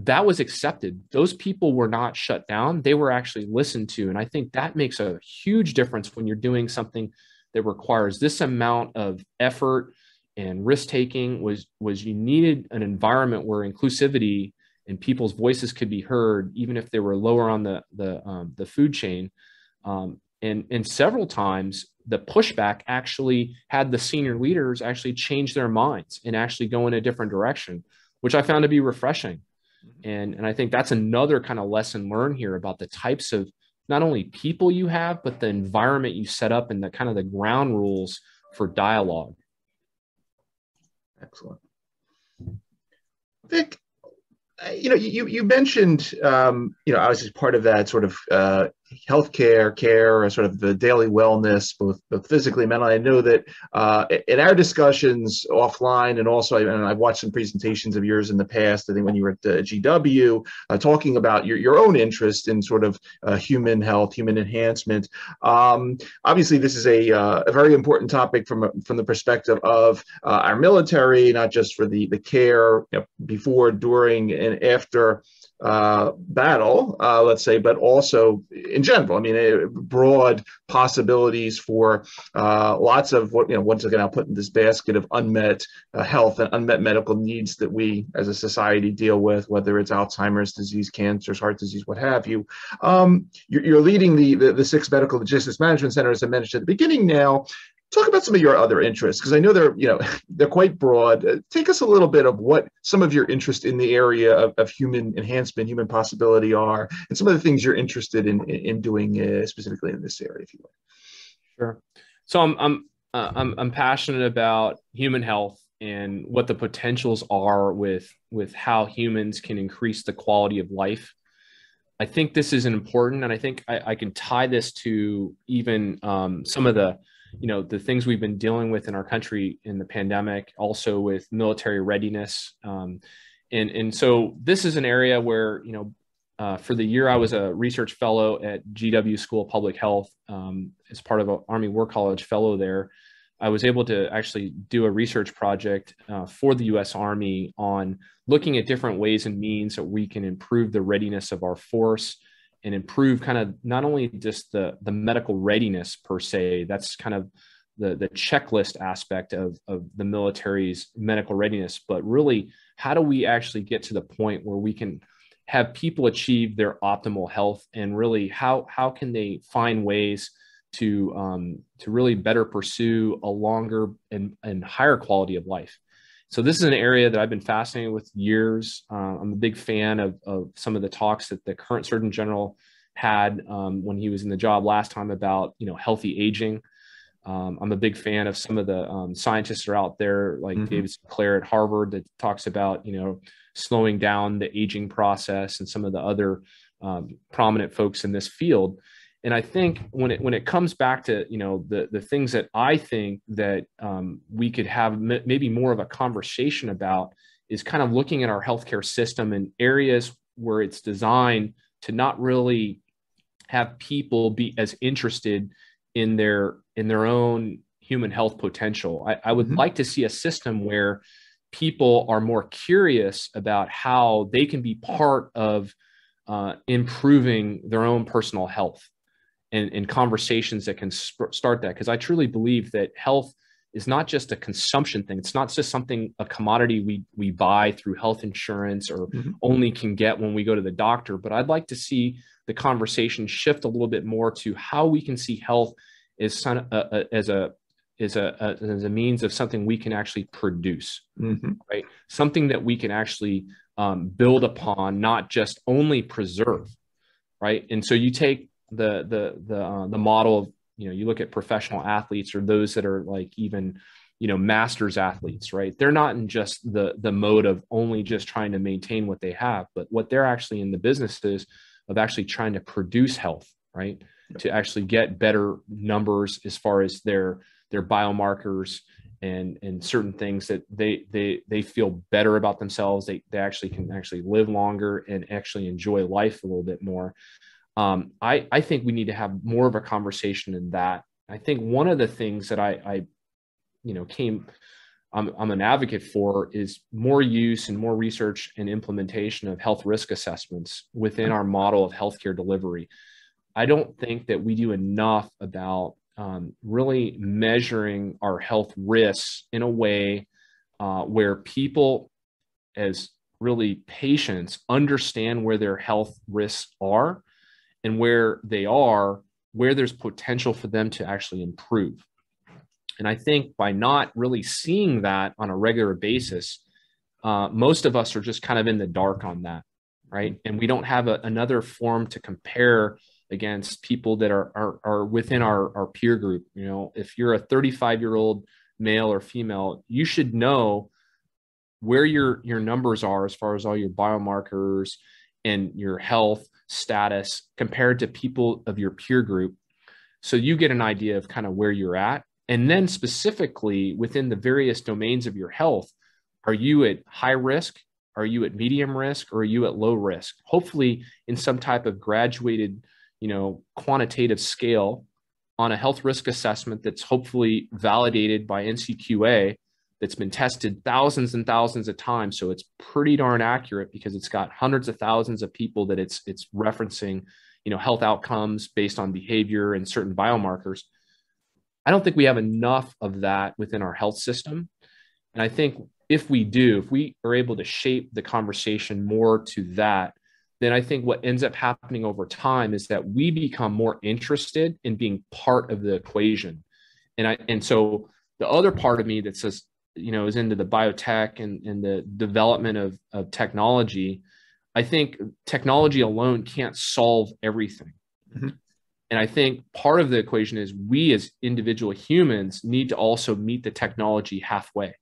that was accepted. Those people were not shut down. They were actually listened to. And I think that makes a huge difference when you're doing something that requires this amount of effort and risk taking was was you needed an environment where inclusivity and people's voices could be heard even if they were lower on the the um, the food chain um, and and several times the pushback actually had the senior leaders actually change their minds and actually go in a different direction which i found to be refreshing and, and I think that's another kind of lesson learned here about the types of not only people you have, but the environment you set up and the kind of the ground rules for dialogue. Excellent. Vic, you know, you you mentioned, um, you know, I was part of that sort of uh, healthcare care, sort of the daily wellness, both, both physically mentally. I know that uh, in our discussions offline, and also, and I've watched some presentations of yours in the past. I think when you were at the GW, uh, talking about your, your own interest in sort of uh, human health, human enhancement. Um, obviously, this is a, uh, a very important topic from from the perspective of uh, our military, not just for the the care you know, before, during, and after uh, battle, uh, let's say, but also in general. I mean, eh, broad possibilities for uh, lots of what, you know, once again, I'll put in this basket of unmet uh, health and unmet medical needs that we as a society deal with, whether it's Alzheimer's disease, cancers, heart disease, what have you. Um, you're, you're, leading the, the, the six medical logistics management center, as I mentioned at the beginning now talk about some of your other interests because i know they're you know [laughs] they're quite broad. Uh, take us a little bit of what some of your interest in the area of, of human enhancement human possibility are and some of the things you're interested in in doing uh, specifically in this area if you will sure. So i'm i'm uh, I'm, I'm passionate about human health and what the potentials are with with how humans can increase the quality of life. I think this is important and i think i, I can tie this to even um, some of the you know the things we've been dealing with in our country in the pandemic also with military readiness um, and and so this is an area where you know uh, for the year I was a research fellow at GW School of Public Health um, as part of an Army War College fellow there. I was able to actually do a research project uh, for the U.S. Army on looking at different ways and means that we can improve the readiness of our force and improve kind of not only just the the medical readiness per se that's kind of the the checklist aspect of of the military's medical readiness but really how do we actually get to the point where we can have people achieve their optimal health? And really how how can they find ways to um, to really better pursue a longer and, and higher quality of life so this is an area that I've been fascinated with years. Uh, I'm a big fan of, of some of the talks that the current Surgeon General had um, when he was in the job last time about you know healthy aging. Um, I'm a big fan of some of the um, scientists are out there, like mm-hmm. David Sinclair at Harvard, that talks about you know slowing down the aging process, and some of the other um, prominent folks in this field. And I think when it when it comes back to you know the the things that I think that um, we could have m- maybe more of a conversation about is kind of looking at our healthcare system and areas where it's designed to not really have people be as interested in their in their own human health potential. I, I would mm-hmm. like to see a system where people are more curious about how they can be part of uh, improving their own personal health and, and conversations that can sp- start that. Because I truly believe that health is not just a consumption thing. It's not just something a commodity we we buy through health insurance or mm-hmm. only can get when we go to the doctor. But I'd like to see the conversation shift a little bit more to how we can see health as son, uh, uh, as a as a, a, as a means of something we can actually produce, mm-hmm. right? Something that we can actually um, build upon, not just only preserve, right? And so you take the the the uh, the model of you know you look at professional athletes or those that are like even you know masters athletes right? They're not in just the the mode of only just trying to maintain what they have but what they're actually in the business is of actually trying to produce health right? Yep. to actually get better numbers as far as their their biomarkers and and certain things that they they they feel better about themselves. They they actually can actually live longer and actually enjoy life a little bit more um, I, I think we need to have more of a conversation in that. I think one of the things that I, I you know, came, I'm, I'm an advocate for is more use and more research and implementation of health risk assessments within our model of healthcare delivery. I don't think that we do enough about um, really measuring our health risks in a way uh, where people, as really patients, understand where their health risks are and where they are, where there's potential for them to actually improve. And I think by not really seeing that on a regular basis, uh, most of us are just kind of in the dark on that, right? And we don't have a, another form to compare against people that are, are, are within our, our peer group. You know, if you're a 35 year old male or female, you should know where your your numbers are as far as all your biomarkers and your health status compared to people of your peer group. So you get an idea of kind of where you're at. And then specifically within the various domains of your health, are you at high risk? Are you at medium risk or are you at low risk? Hopefully in some type of graduated, you know, quantitative scale on a health risk assessment that's hopefully validated by NCQA that's been tested thousands and thousands of times. So it's pretty darn accurate because it's got hundreds of thousands of people that it's it's referencing, you know, health outcomes based on behavior and certain biomarkers. I don't think we have enough of that within our health system. And I think if we do, if we are able to shape the conversation more to that, then I think what ends up happening over time is that we become more interested in being part of the equation. And I and so the other part of me that says you know is into the biotech and, and the development of, of technology i think technology alone can't solve everything mm-hmm. and i think part of the equation is we as individual humans need to also meet the technology halfway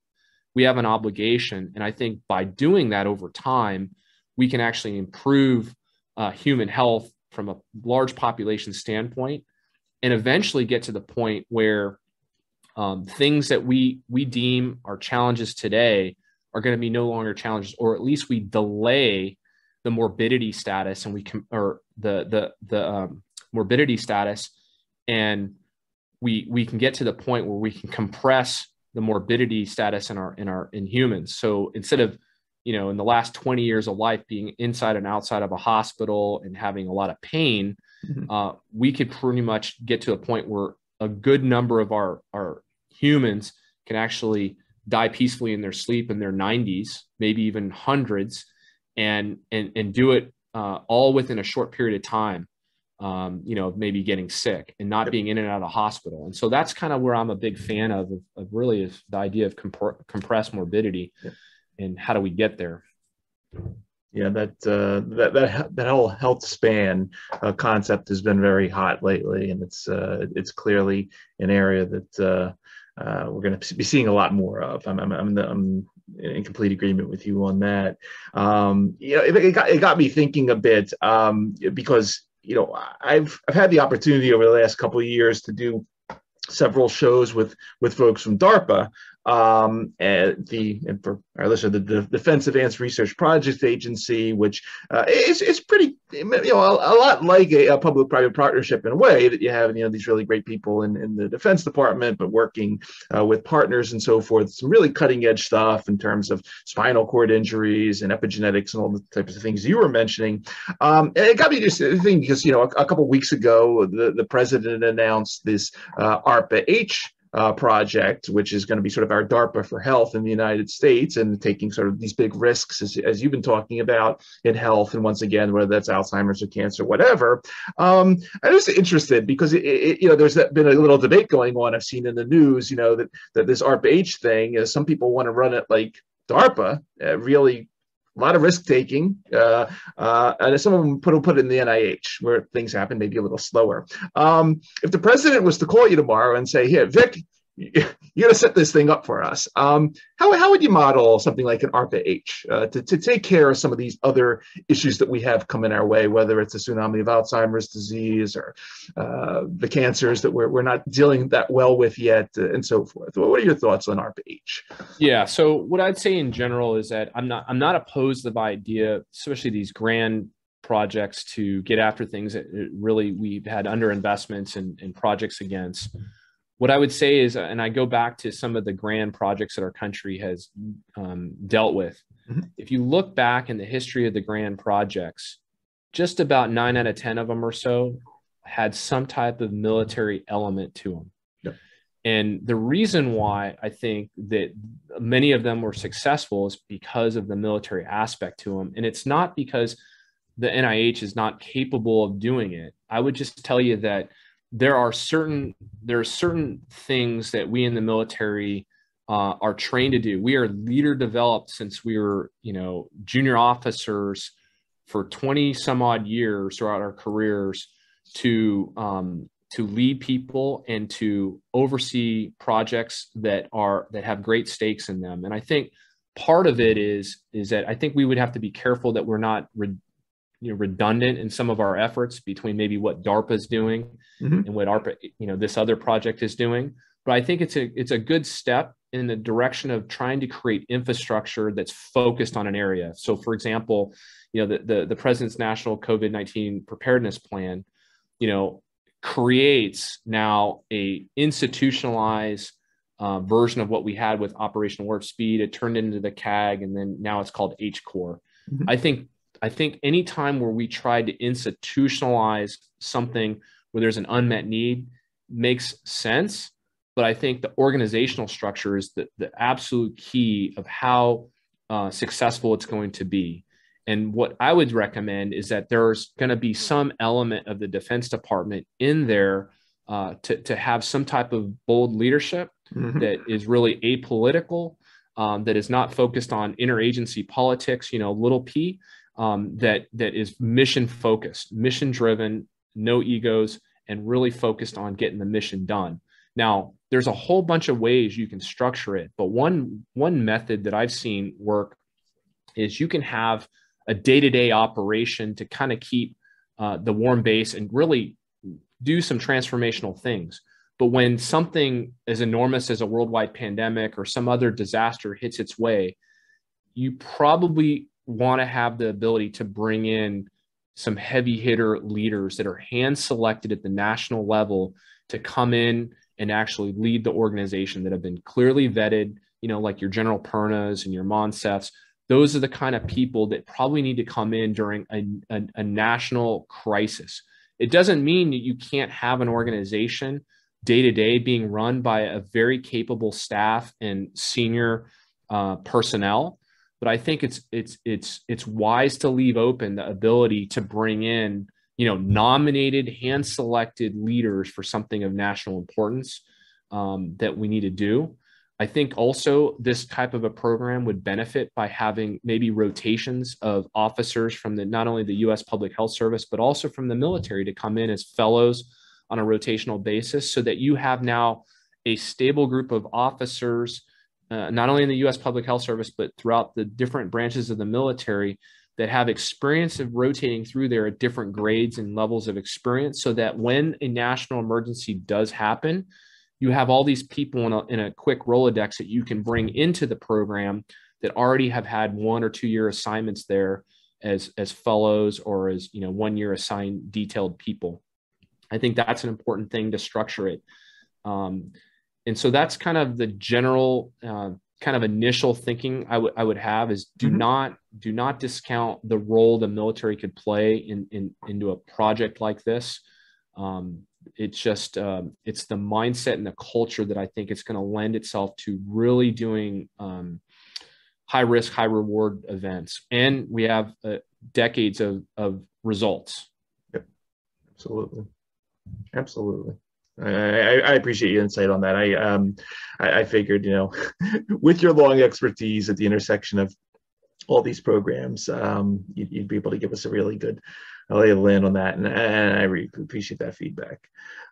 we have an obligation and i think by doing that over time we can actually improve uh, human health from a large population standpoint and eventually get to the point where um, things that we we deem are challenges today are going to be no longer challenges, or at least we delay the morbidity status and we can or the the the um, morbidity status, and we we can get to the point where we can compress the morbidity status in our in our in humans. So instead of you know in the last 20 years of life being inside and outside of a hospital and having a lot of pain, mm-hmm. uh, we could pretty much get to a point where a good number of our our humans can actually die peacefully in their sleep in their 90s, maybe even hundreds, and and and do it uh, all within a short period of time. Um, you know, maybe getting sick and not being in and out of the hospital. And so that's kind of where I'm a big fan of, of, of really is the idea of comp- compressed morbidity yeah. and how do we get there? Yeah, that uh, that that that whole health span uh, concept has been very hot lately, and it's uh, it's clearly an area that uh, uh, we're going to be seeing a lot more of. I'm I'm, I'm, I'm in complete agreement with you on that. Um, you know, it, it, got it got me thinking a bit um, because you know, I've I've had the opportunity over the last couple of years to do several shows with with folks from DARPA, um, and the and for our listener, the, the Defense Advanced Research Projects Agency, which uh, is is pretty you know a, a lot like a, a public-private partnership in a way that you have you know these really great people in, in the Defense Department, but working uh, with partners and so forth. Some really cutting-edge stuff in terms of spinal cord injuries and epigenetics and all the types of things you were mentioning. Um, and it got me just thinking because you know a, a couple weeks ago the the president announced this uh, ARPA H uh, project, which is going to be sort of our DARPA for health in the United States and taking sort of these big risks, as, as you've been talking about in health. And once again, whether that's Alzheimer's or cancer, whatever. Um, I'm just interested because, it, it, you know, there's been a little debate going on. I've seen in the news, you know, that, that this ARPA-H thing, is some people want to run it like DARPA, uh, really a lot of risk taking, uh, uh, and some of them put put in the NIH where things happen maybe a little slower. Um, if the president was to call you tomorrow and say, "Here, Vic, [laughs] you got to set this thing up for us. Um, how, how would you model something like an ARPA H uh, to, to take care of some of these other issues that we have coming our way, whether it's a tsunami of Alzheimer's disease or uh, the cancers that we're, we're not dealing that well with yet, uh, and so forth? What are your thoughts on ARPA H? Yeah, so what I'd say in general is that I'm not I'm not opposed to the idea, especially these grand projects to get after things that really we've had underinvestments and projects against what I would say is, and I go back to some of the grand projects that our country has um, dealt with. Mm-hmm. If you look back in the history of the grand projects, just about nine out of 10 of them or so had some type of military element to them. Yep. And the reason why I think that many of them were successful is because of the military aspect to them. And it's not because the NIH is not capable of doing it. I would just tell you that there are certain there are certain things that we in the military uh, are trained to do. We are leader developed since we were, you know, junior officers for 20 some odd years throughout our careers to um, to lead people and to oversee projects that are that have great stakes in them. And I think part of it is is that I think we would have to be careful that we're not re- you know redundant in some of our efforts between maybe what DARPA is doing mm-hmm. and what ARPA you know this other project is doing. But I think it's a it's a good step in the direction of trying to create infrastructure that's focused on an area. So, for example, you know the the, the president's national COVID nineteen preparedness plan, you know, creates now a institutionalized uh, version of what we had with Operation Warp Speed. It turned into the CAG, and then now it's called H Core. Mm-hmm. I think I think any time where we try to institutionalize something where there's an unmet need makes sense. But I think the organizational structure is the, the absolute key of how uh, successful it's going to be. And what I would recommend is that there's going to be some element of the Defense Department in there uh, to, to have some type of bold leadership mm-hmm. that is really apolitical, um, that is not focused on interagency politics, you know, little p, um, that that is mission focused, mission driven, no egos, and really focused on getting the mission done. Now, there's a whole bunch of ways you can structure it, but one one method that I've seen work is you can have a day-to-day operation to kind of keep uh, the warm base and really do some transformational things. But when something as enormous as a worldwide pandemic or some other disaster hits its way, you probably want to have the ability to bring in some heavy hitter leaders that are hand selected at the national level to come in and actually lead the organization that have been clearly vetted, you know, like your General Pernas and your Moncefs. Those are the kind of people that probably need to come in during a, a, a national crisis. It doesn't mean that you can't have an organization day to day being run by a very capable staff and senior uh, personnel but I think it's it's it's it's wise to leave open the ability to bring in you know nominated hand selected leaders for something of national importance um, that we need to do. I think also this type of a program would benefit by having maybe rotations of officers from the not only the U.S. Public Health Service but also from the military to come in as fellows on a rotational basis, so that you have now a stable group of officers uh, not only in the U.S. Public Health Service, but throughout the different branches of the military that have experience of rotating through there at different grades and levels of experience so that when a national emergency does happen, you have all these people in a, in a quick Rolodex that you can bring into the program that already have had one or two year assignments there as, as fellows or as you know one year assigned detailed people. I think that's an important thing to structure it. Um, and so that's kind of the general uh, kind of initial thinking I would would have is do mm-hmm. not do not discount the role the military could play in, in into a project like this. Um, it's just um, it's the mindset and the culture that I think it's going to lend itself to really doing um, high risk, high reward events, and we have uh, decades of of results. Yep, absolutely, absolutely. I, I, appreciate your insight on that. I um I, I figured you know [laughs] with your long expertise at the intersection of all these programs, um, you'd, you'd, be able to give us a really good lay of the land on that, and, and I really appreciate that feedback.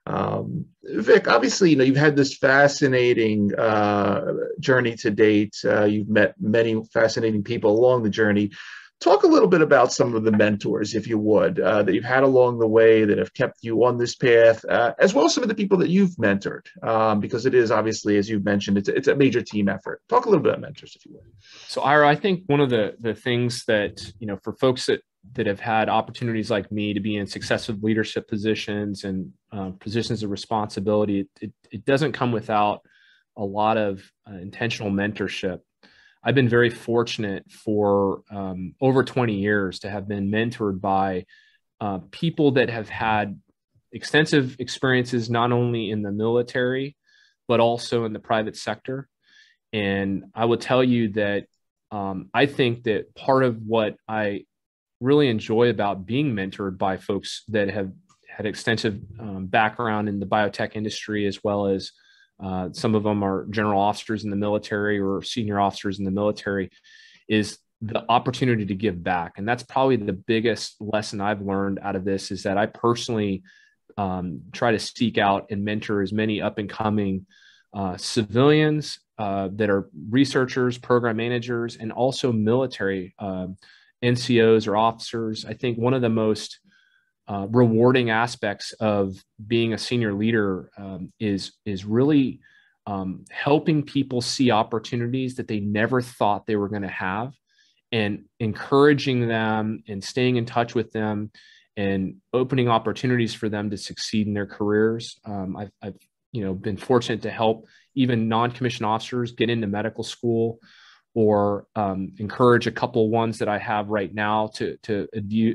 Um, Vic, obviously, you know you've had this fascinating uh, journey to date. Uh, you've met many fascinating people along the journey. Talk a little bit about some of the mentors, if you would, uh, that you've had along the way that have kept you on this path, uh, as well as some of the people that you've mentored, um, because it is obviously, as you've mentioned, it's, it's a major team effort. Talk a little bit about mentors, if you would. So, Ira, I think one of the the things that you know for folks that that have had opportunities like me to be in successive leadership positions and uh, positions of responsibility, it, it, doesn't come without a lot of uh, intentional mentorship. I've been very fortunate for um, over 20 years to have been mentored by uh, people that have had extensive experiences not only in the military but also in the private sector. And I will tell you that um, I think that part of what I really enjoy about being mentored by folks that have had extensive um, background in the biotech industry as well as uh, some of them are general officers in the military or senior officers in the military, is the opportunity to give back. And that's probably the biggest lesson I've learned out of this is that I personally um, try to seek out and mentor as many up and coming uh, civilians uh, that are researchers, program managers, and also military uh, NCOs or officers. I think one of the most uh, rewarding aspects of being a senior leader um, is is really um, helping people see opportunities that they never thought they were going to have and encouraging them and staying in touch with them and opening opportunities for them to succeed in their careers. Um, I've, I've you know been fortunate to help even non-commissioned officers get into medical school or um, encourage a couple ones that I have right now to to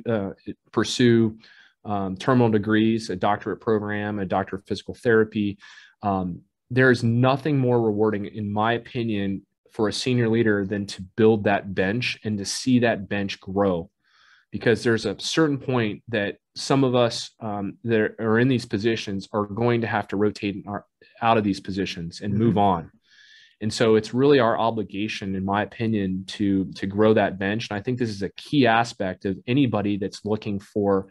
uh, pursue um, terminal degrees, a doctorate program, a doctor of physical therapy. Um, there is nothing more rewarding, in my opinion, for a senior leader than to build that bench and to see that bench grow. Because there's a certain point that some of us um, that are in these positions are going to have to rotate our, out of these positions and mm-hmm. move on. And so it's really our obligation, in my opinion, to to grow that bench. And I think this is a key aspect of anybody that's looking for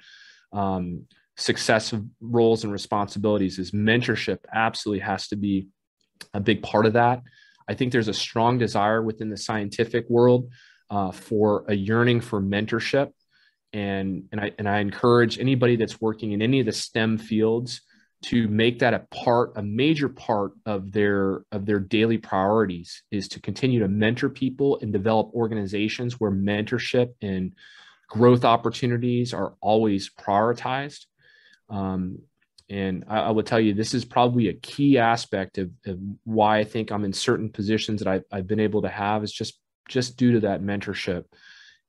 um, successive roles and responsibilities is mentorship absolutely has to be a big part of that. I think there's a strong desire within the scientific world uh, for a yearning for mentorship. And, and, I, and I encourage anybody that's working in any of the STEM fields to make that a part, a major part of their of their daily priorities is to continue to mentor people and develop organizations where mentorship and growth opportunities are always prioritized. Um, and I, I, would tell you, this is probably a key aspect of, of why I think I'm in certain positions that I've, I've, been able to have is just just due to that mentorship.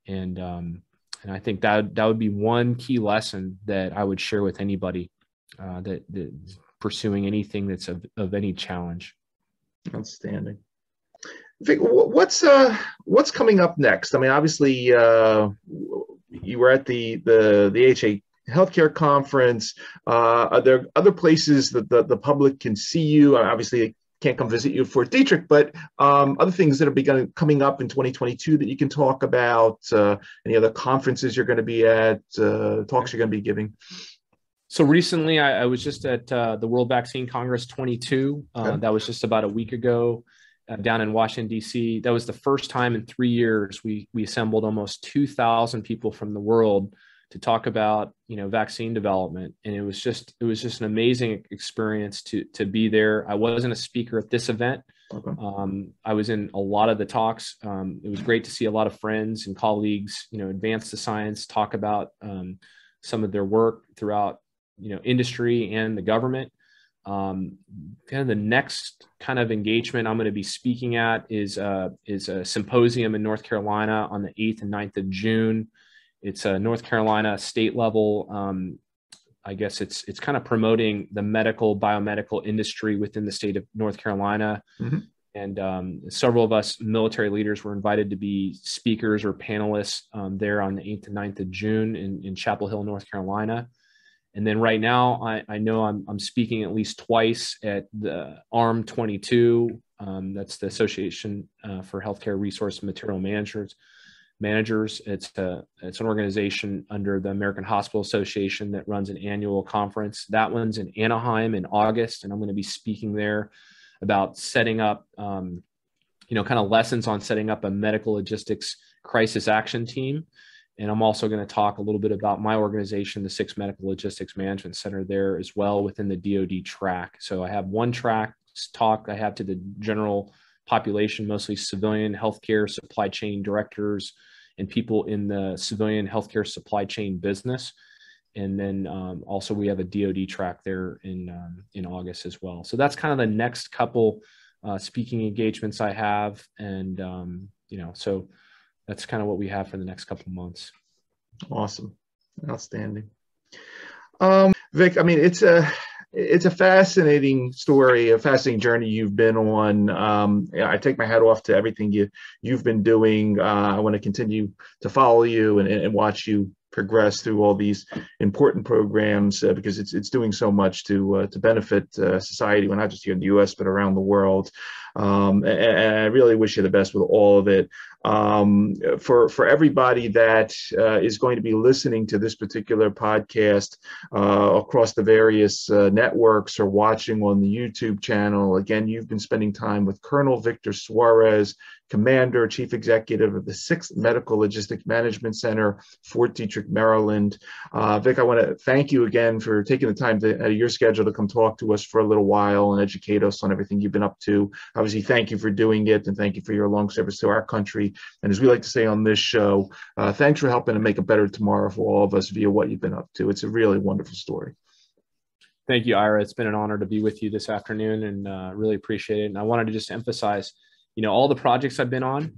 And um, and I think that that would be one key lesson that I would share with anybody uh, that, pursuing anything that's of, of any challenge. Outstanding. What's uh, what's coming up next? I mean, obviously, uh, you were at the the the HA healthcare conference. Uh, are there other places that the, the public can see you? Obviously, can't come visit you Fort Detrick, but um, other things that are begun coming up in 2022 that you can talk about. Uh, any other conferences you're going to be at? Uh, talks you're going to be giving. So recently, I, I was just at uh, the World Vaccine Congress 22. Uh, okay. That was just about a week ago uh, down in Washington D.C. That was the first time in three years we we assembled almost 2,000 people from the world to talk about you know vaccine development, and it was just it was just an amazing experience to to be there. I wasn't a speaker at this event. Okay. Um, I was in a lot of the talks. Um, it was great to see a lot of friends and colleagues, you know, advance the science, talk about um, some of their work throughout, you know, industry and the government. Um, kind of the next kind of engagement I'm going to be speaking at is uh, is a symposium in North Carolina on the 8th and 9th of June. It's a North Carolina state level. Um, I guess it's it's kind of promoting the medical biomedical industry within the state of North Carolina. Mm-hmm. And um, several of us military leaders were invited to be speakers or panelists um, there on the 8th and 9th of June in, in Chapel Hill, North Carolina. And then right now, I, I know I'm, I'm speaking at least twice at the AHRMM 22. Um, that's the Association uh, for Healthcare Resource Material Managers. Managers. It's a it's an organization under the American Hospital Association that runs an annual conference. That one's in Anaheim in August, and I'm going to be speaking there about setting up, um, you know, kind of lessons on setting up a medical logistics crisis action team and I'm also going to talk a little bit about my organization, the Six Medical Logistics Management Center, there as well within the DoD track. So I have one track talk I have to the general population, mostly civilian healthcare supply chain directors and people in the civilian healthcare supply chain business. And then um, also we have a DoD track there in um, in August as well. So that's kind of the next couple uh, speaking engagements I have, and um, you know, so that's kind of what we have for the next couple of months. Awesome, outstanding. Um, Vic, I mean, it's a it's a fascinating story, a fascinating journey you've been on. Um, I take my hat off to everything you you've been doing. Uh, I want to continue to follow you and, and watch you progress through all these important programs uh, because it's it's doing so much to uh, to benefit uh, society, well, not just here in the U.S. but around the world. Um, and, and, I really wish you the best with all of it. Um, for for everybody that uh, is going to be listening to this particular podcast uh, across the various uh, networks or watching on the YouTube channel, again, you've been spending time with Colonel Victor Suarez, Commander, Chief Executive of the Sixth Medical Logistics Management Center, Fort Detrick, Maryland. Uh, Vic, I want to thank you again for taking the time to, out of your schedule to come talk to us for a little while and educate us on everything you've been up to. Obviously, thank you for doing it and thank you for your long service to our country. And as we like to say on this show, uh, thanks for helping to make a better tomorrow for all of us via what you've been up to. It's a really wonderful story. Thank you, Ira. It's been an honor to be with you this afternoon and uh, really appreciate it. And I wanted to just emphasize you know all the projects i've been on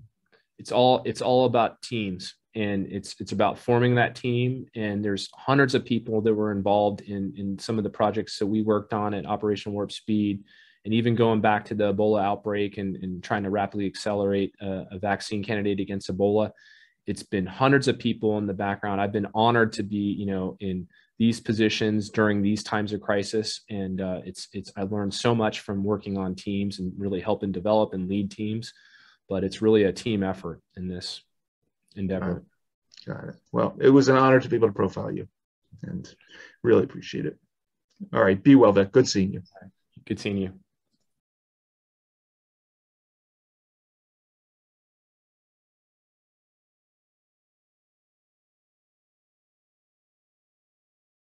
it's all it's all about teams. And it's it's about forming that team. And there's hundreds of people that were involved in in some of the projects that we worked on at operation warp speed. And even going back to the ebola outbreak and, and trying to rapidly accelerate a, a vaccine candidate against ebola it's been hundreds of people in the background. I've been honored to be you know in these positions during these times of crisis. And uh, it's it's I learned so much from working on teams and really helping develop and lead teams. But it's really a team effort in this endeavor. Got it. Well, it was an honor to be able to profile you, and really appreciate it. All right, be well, Vic. Good seeing you. Good seeing you.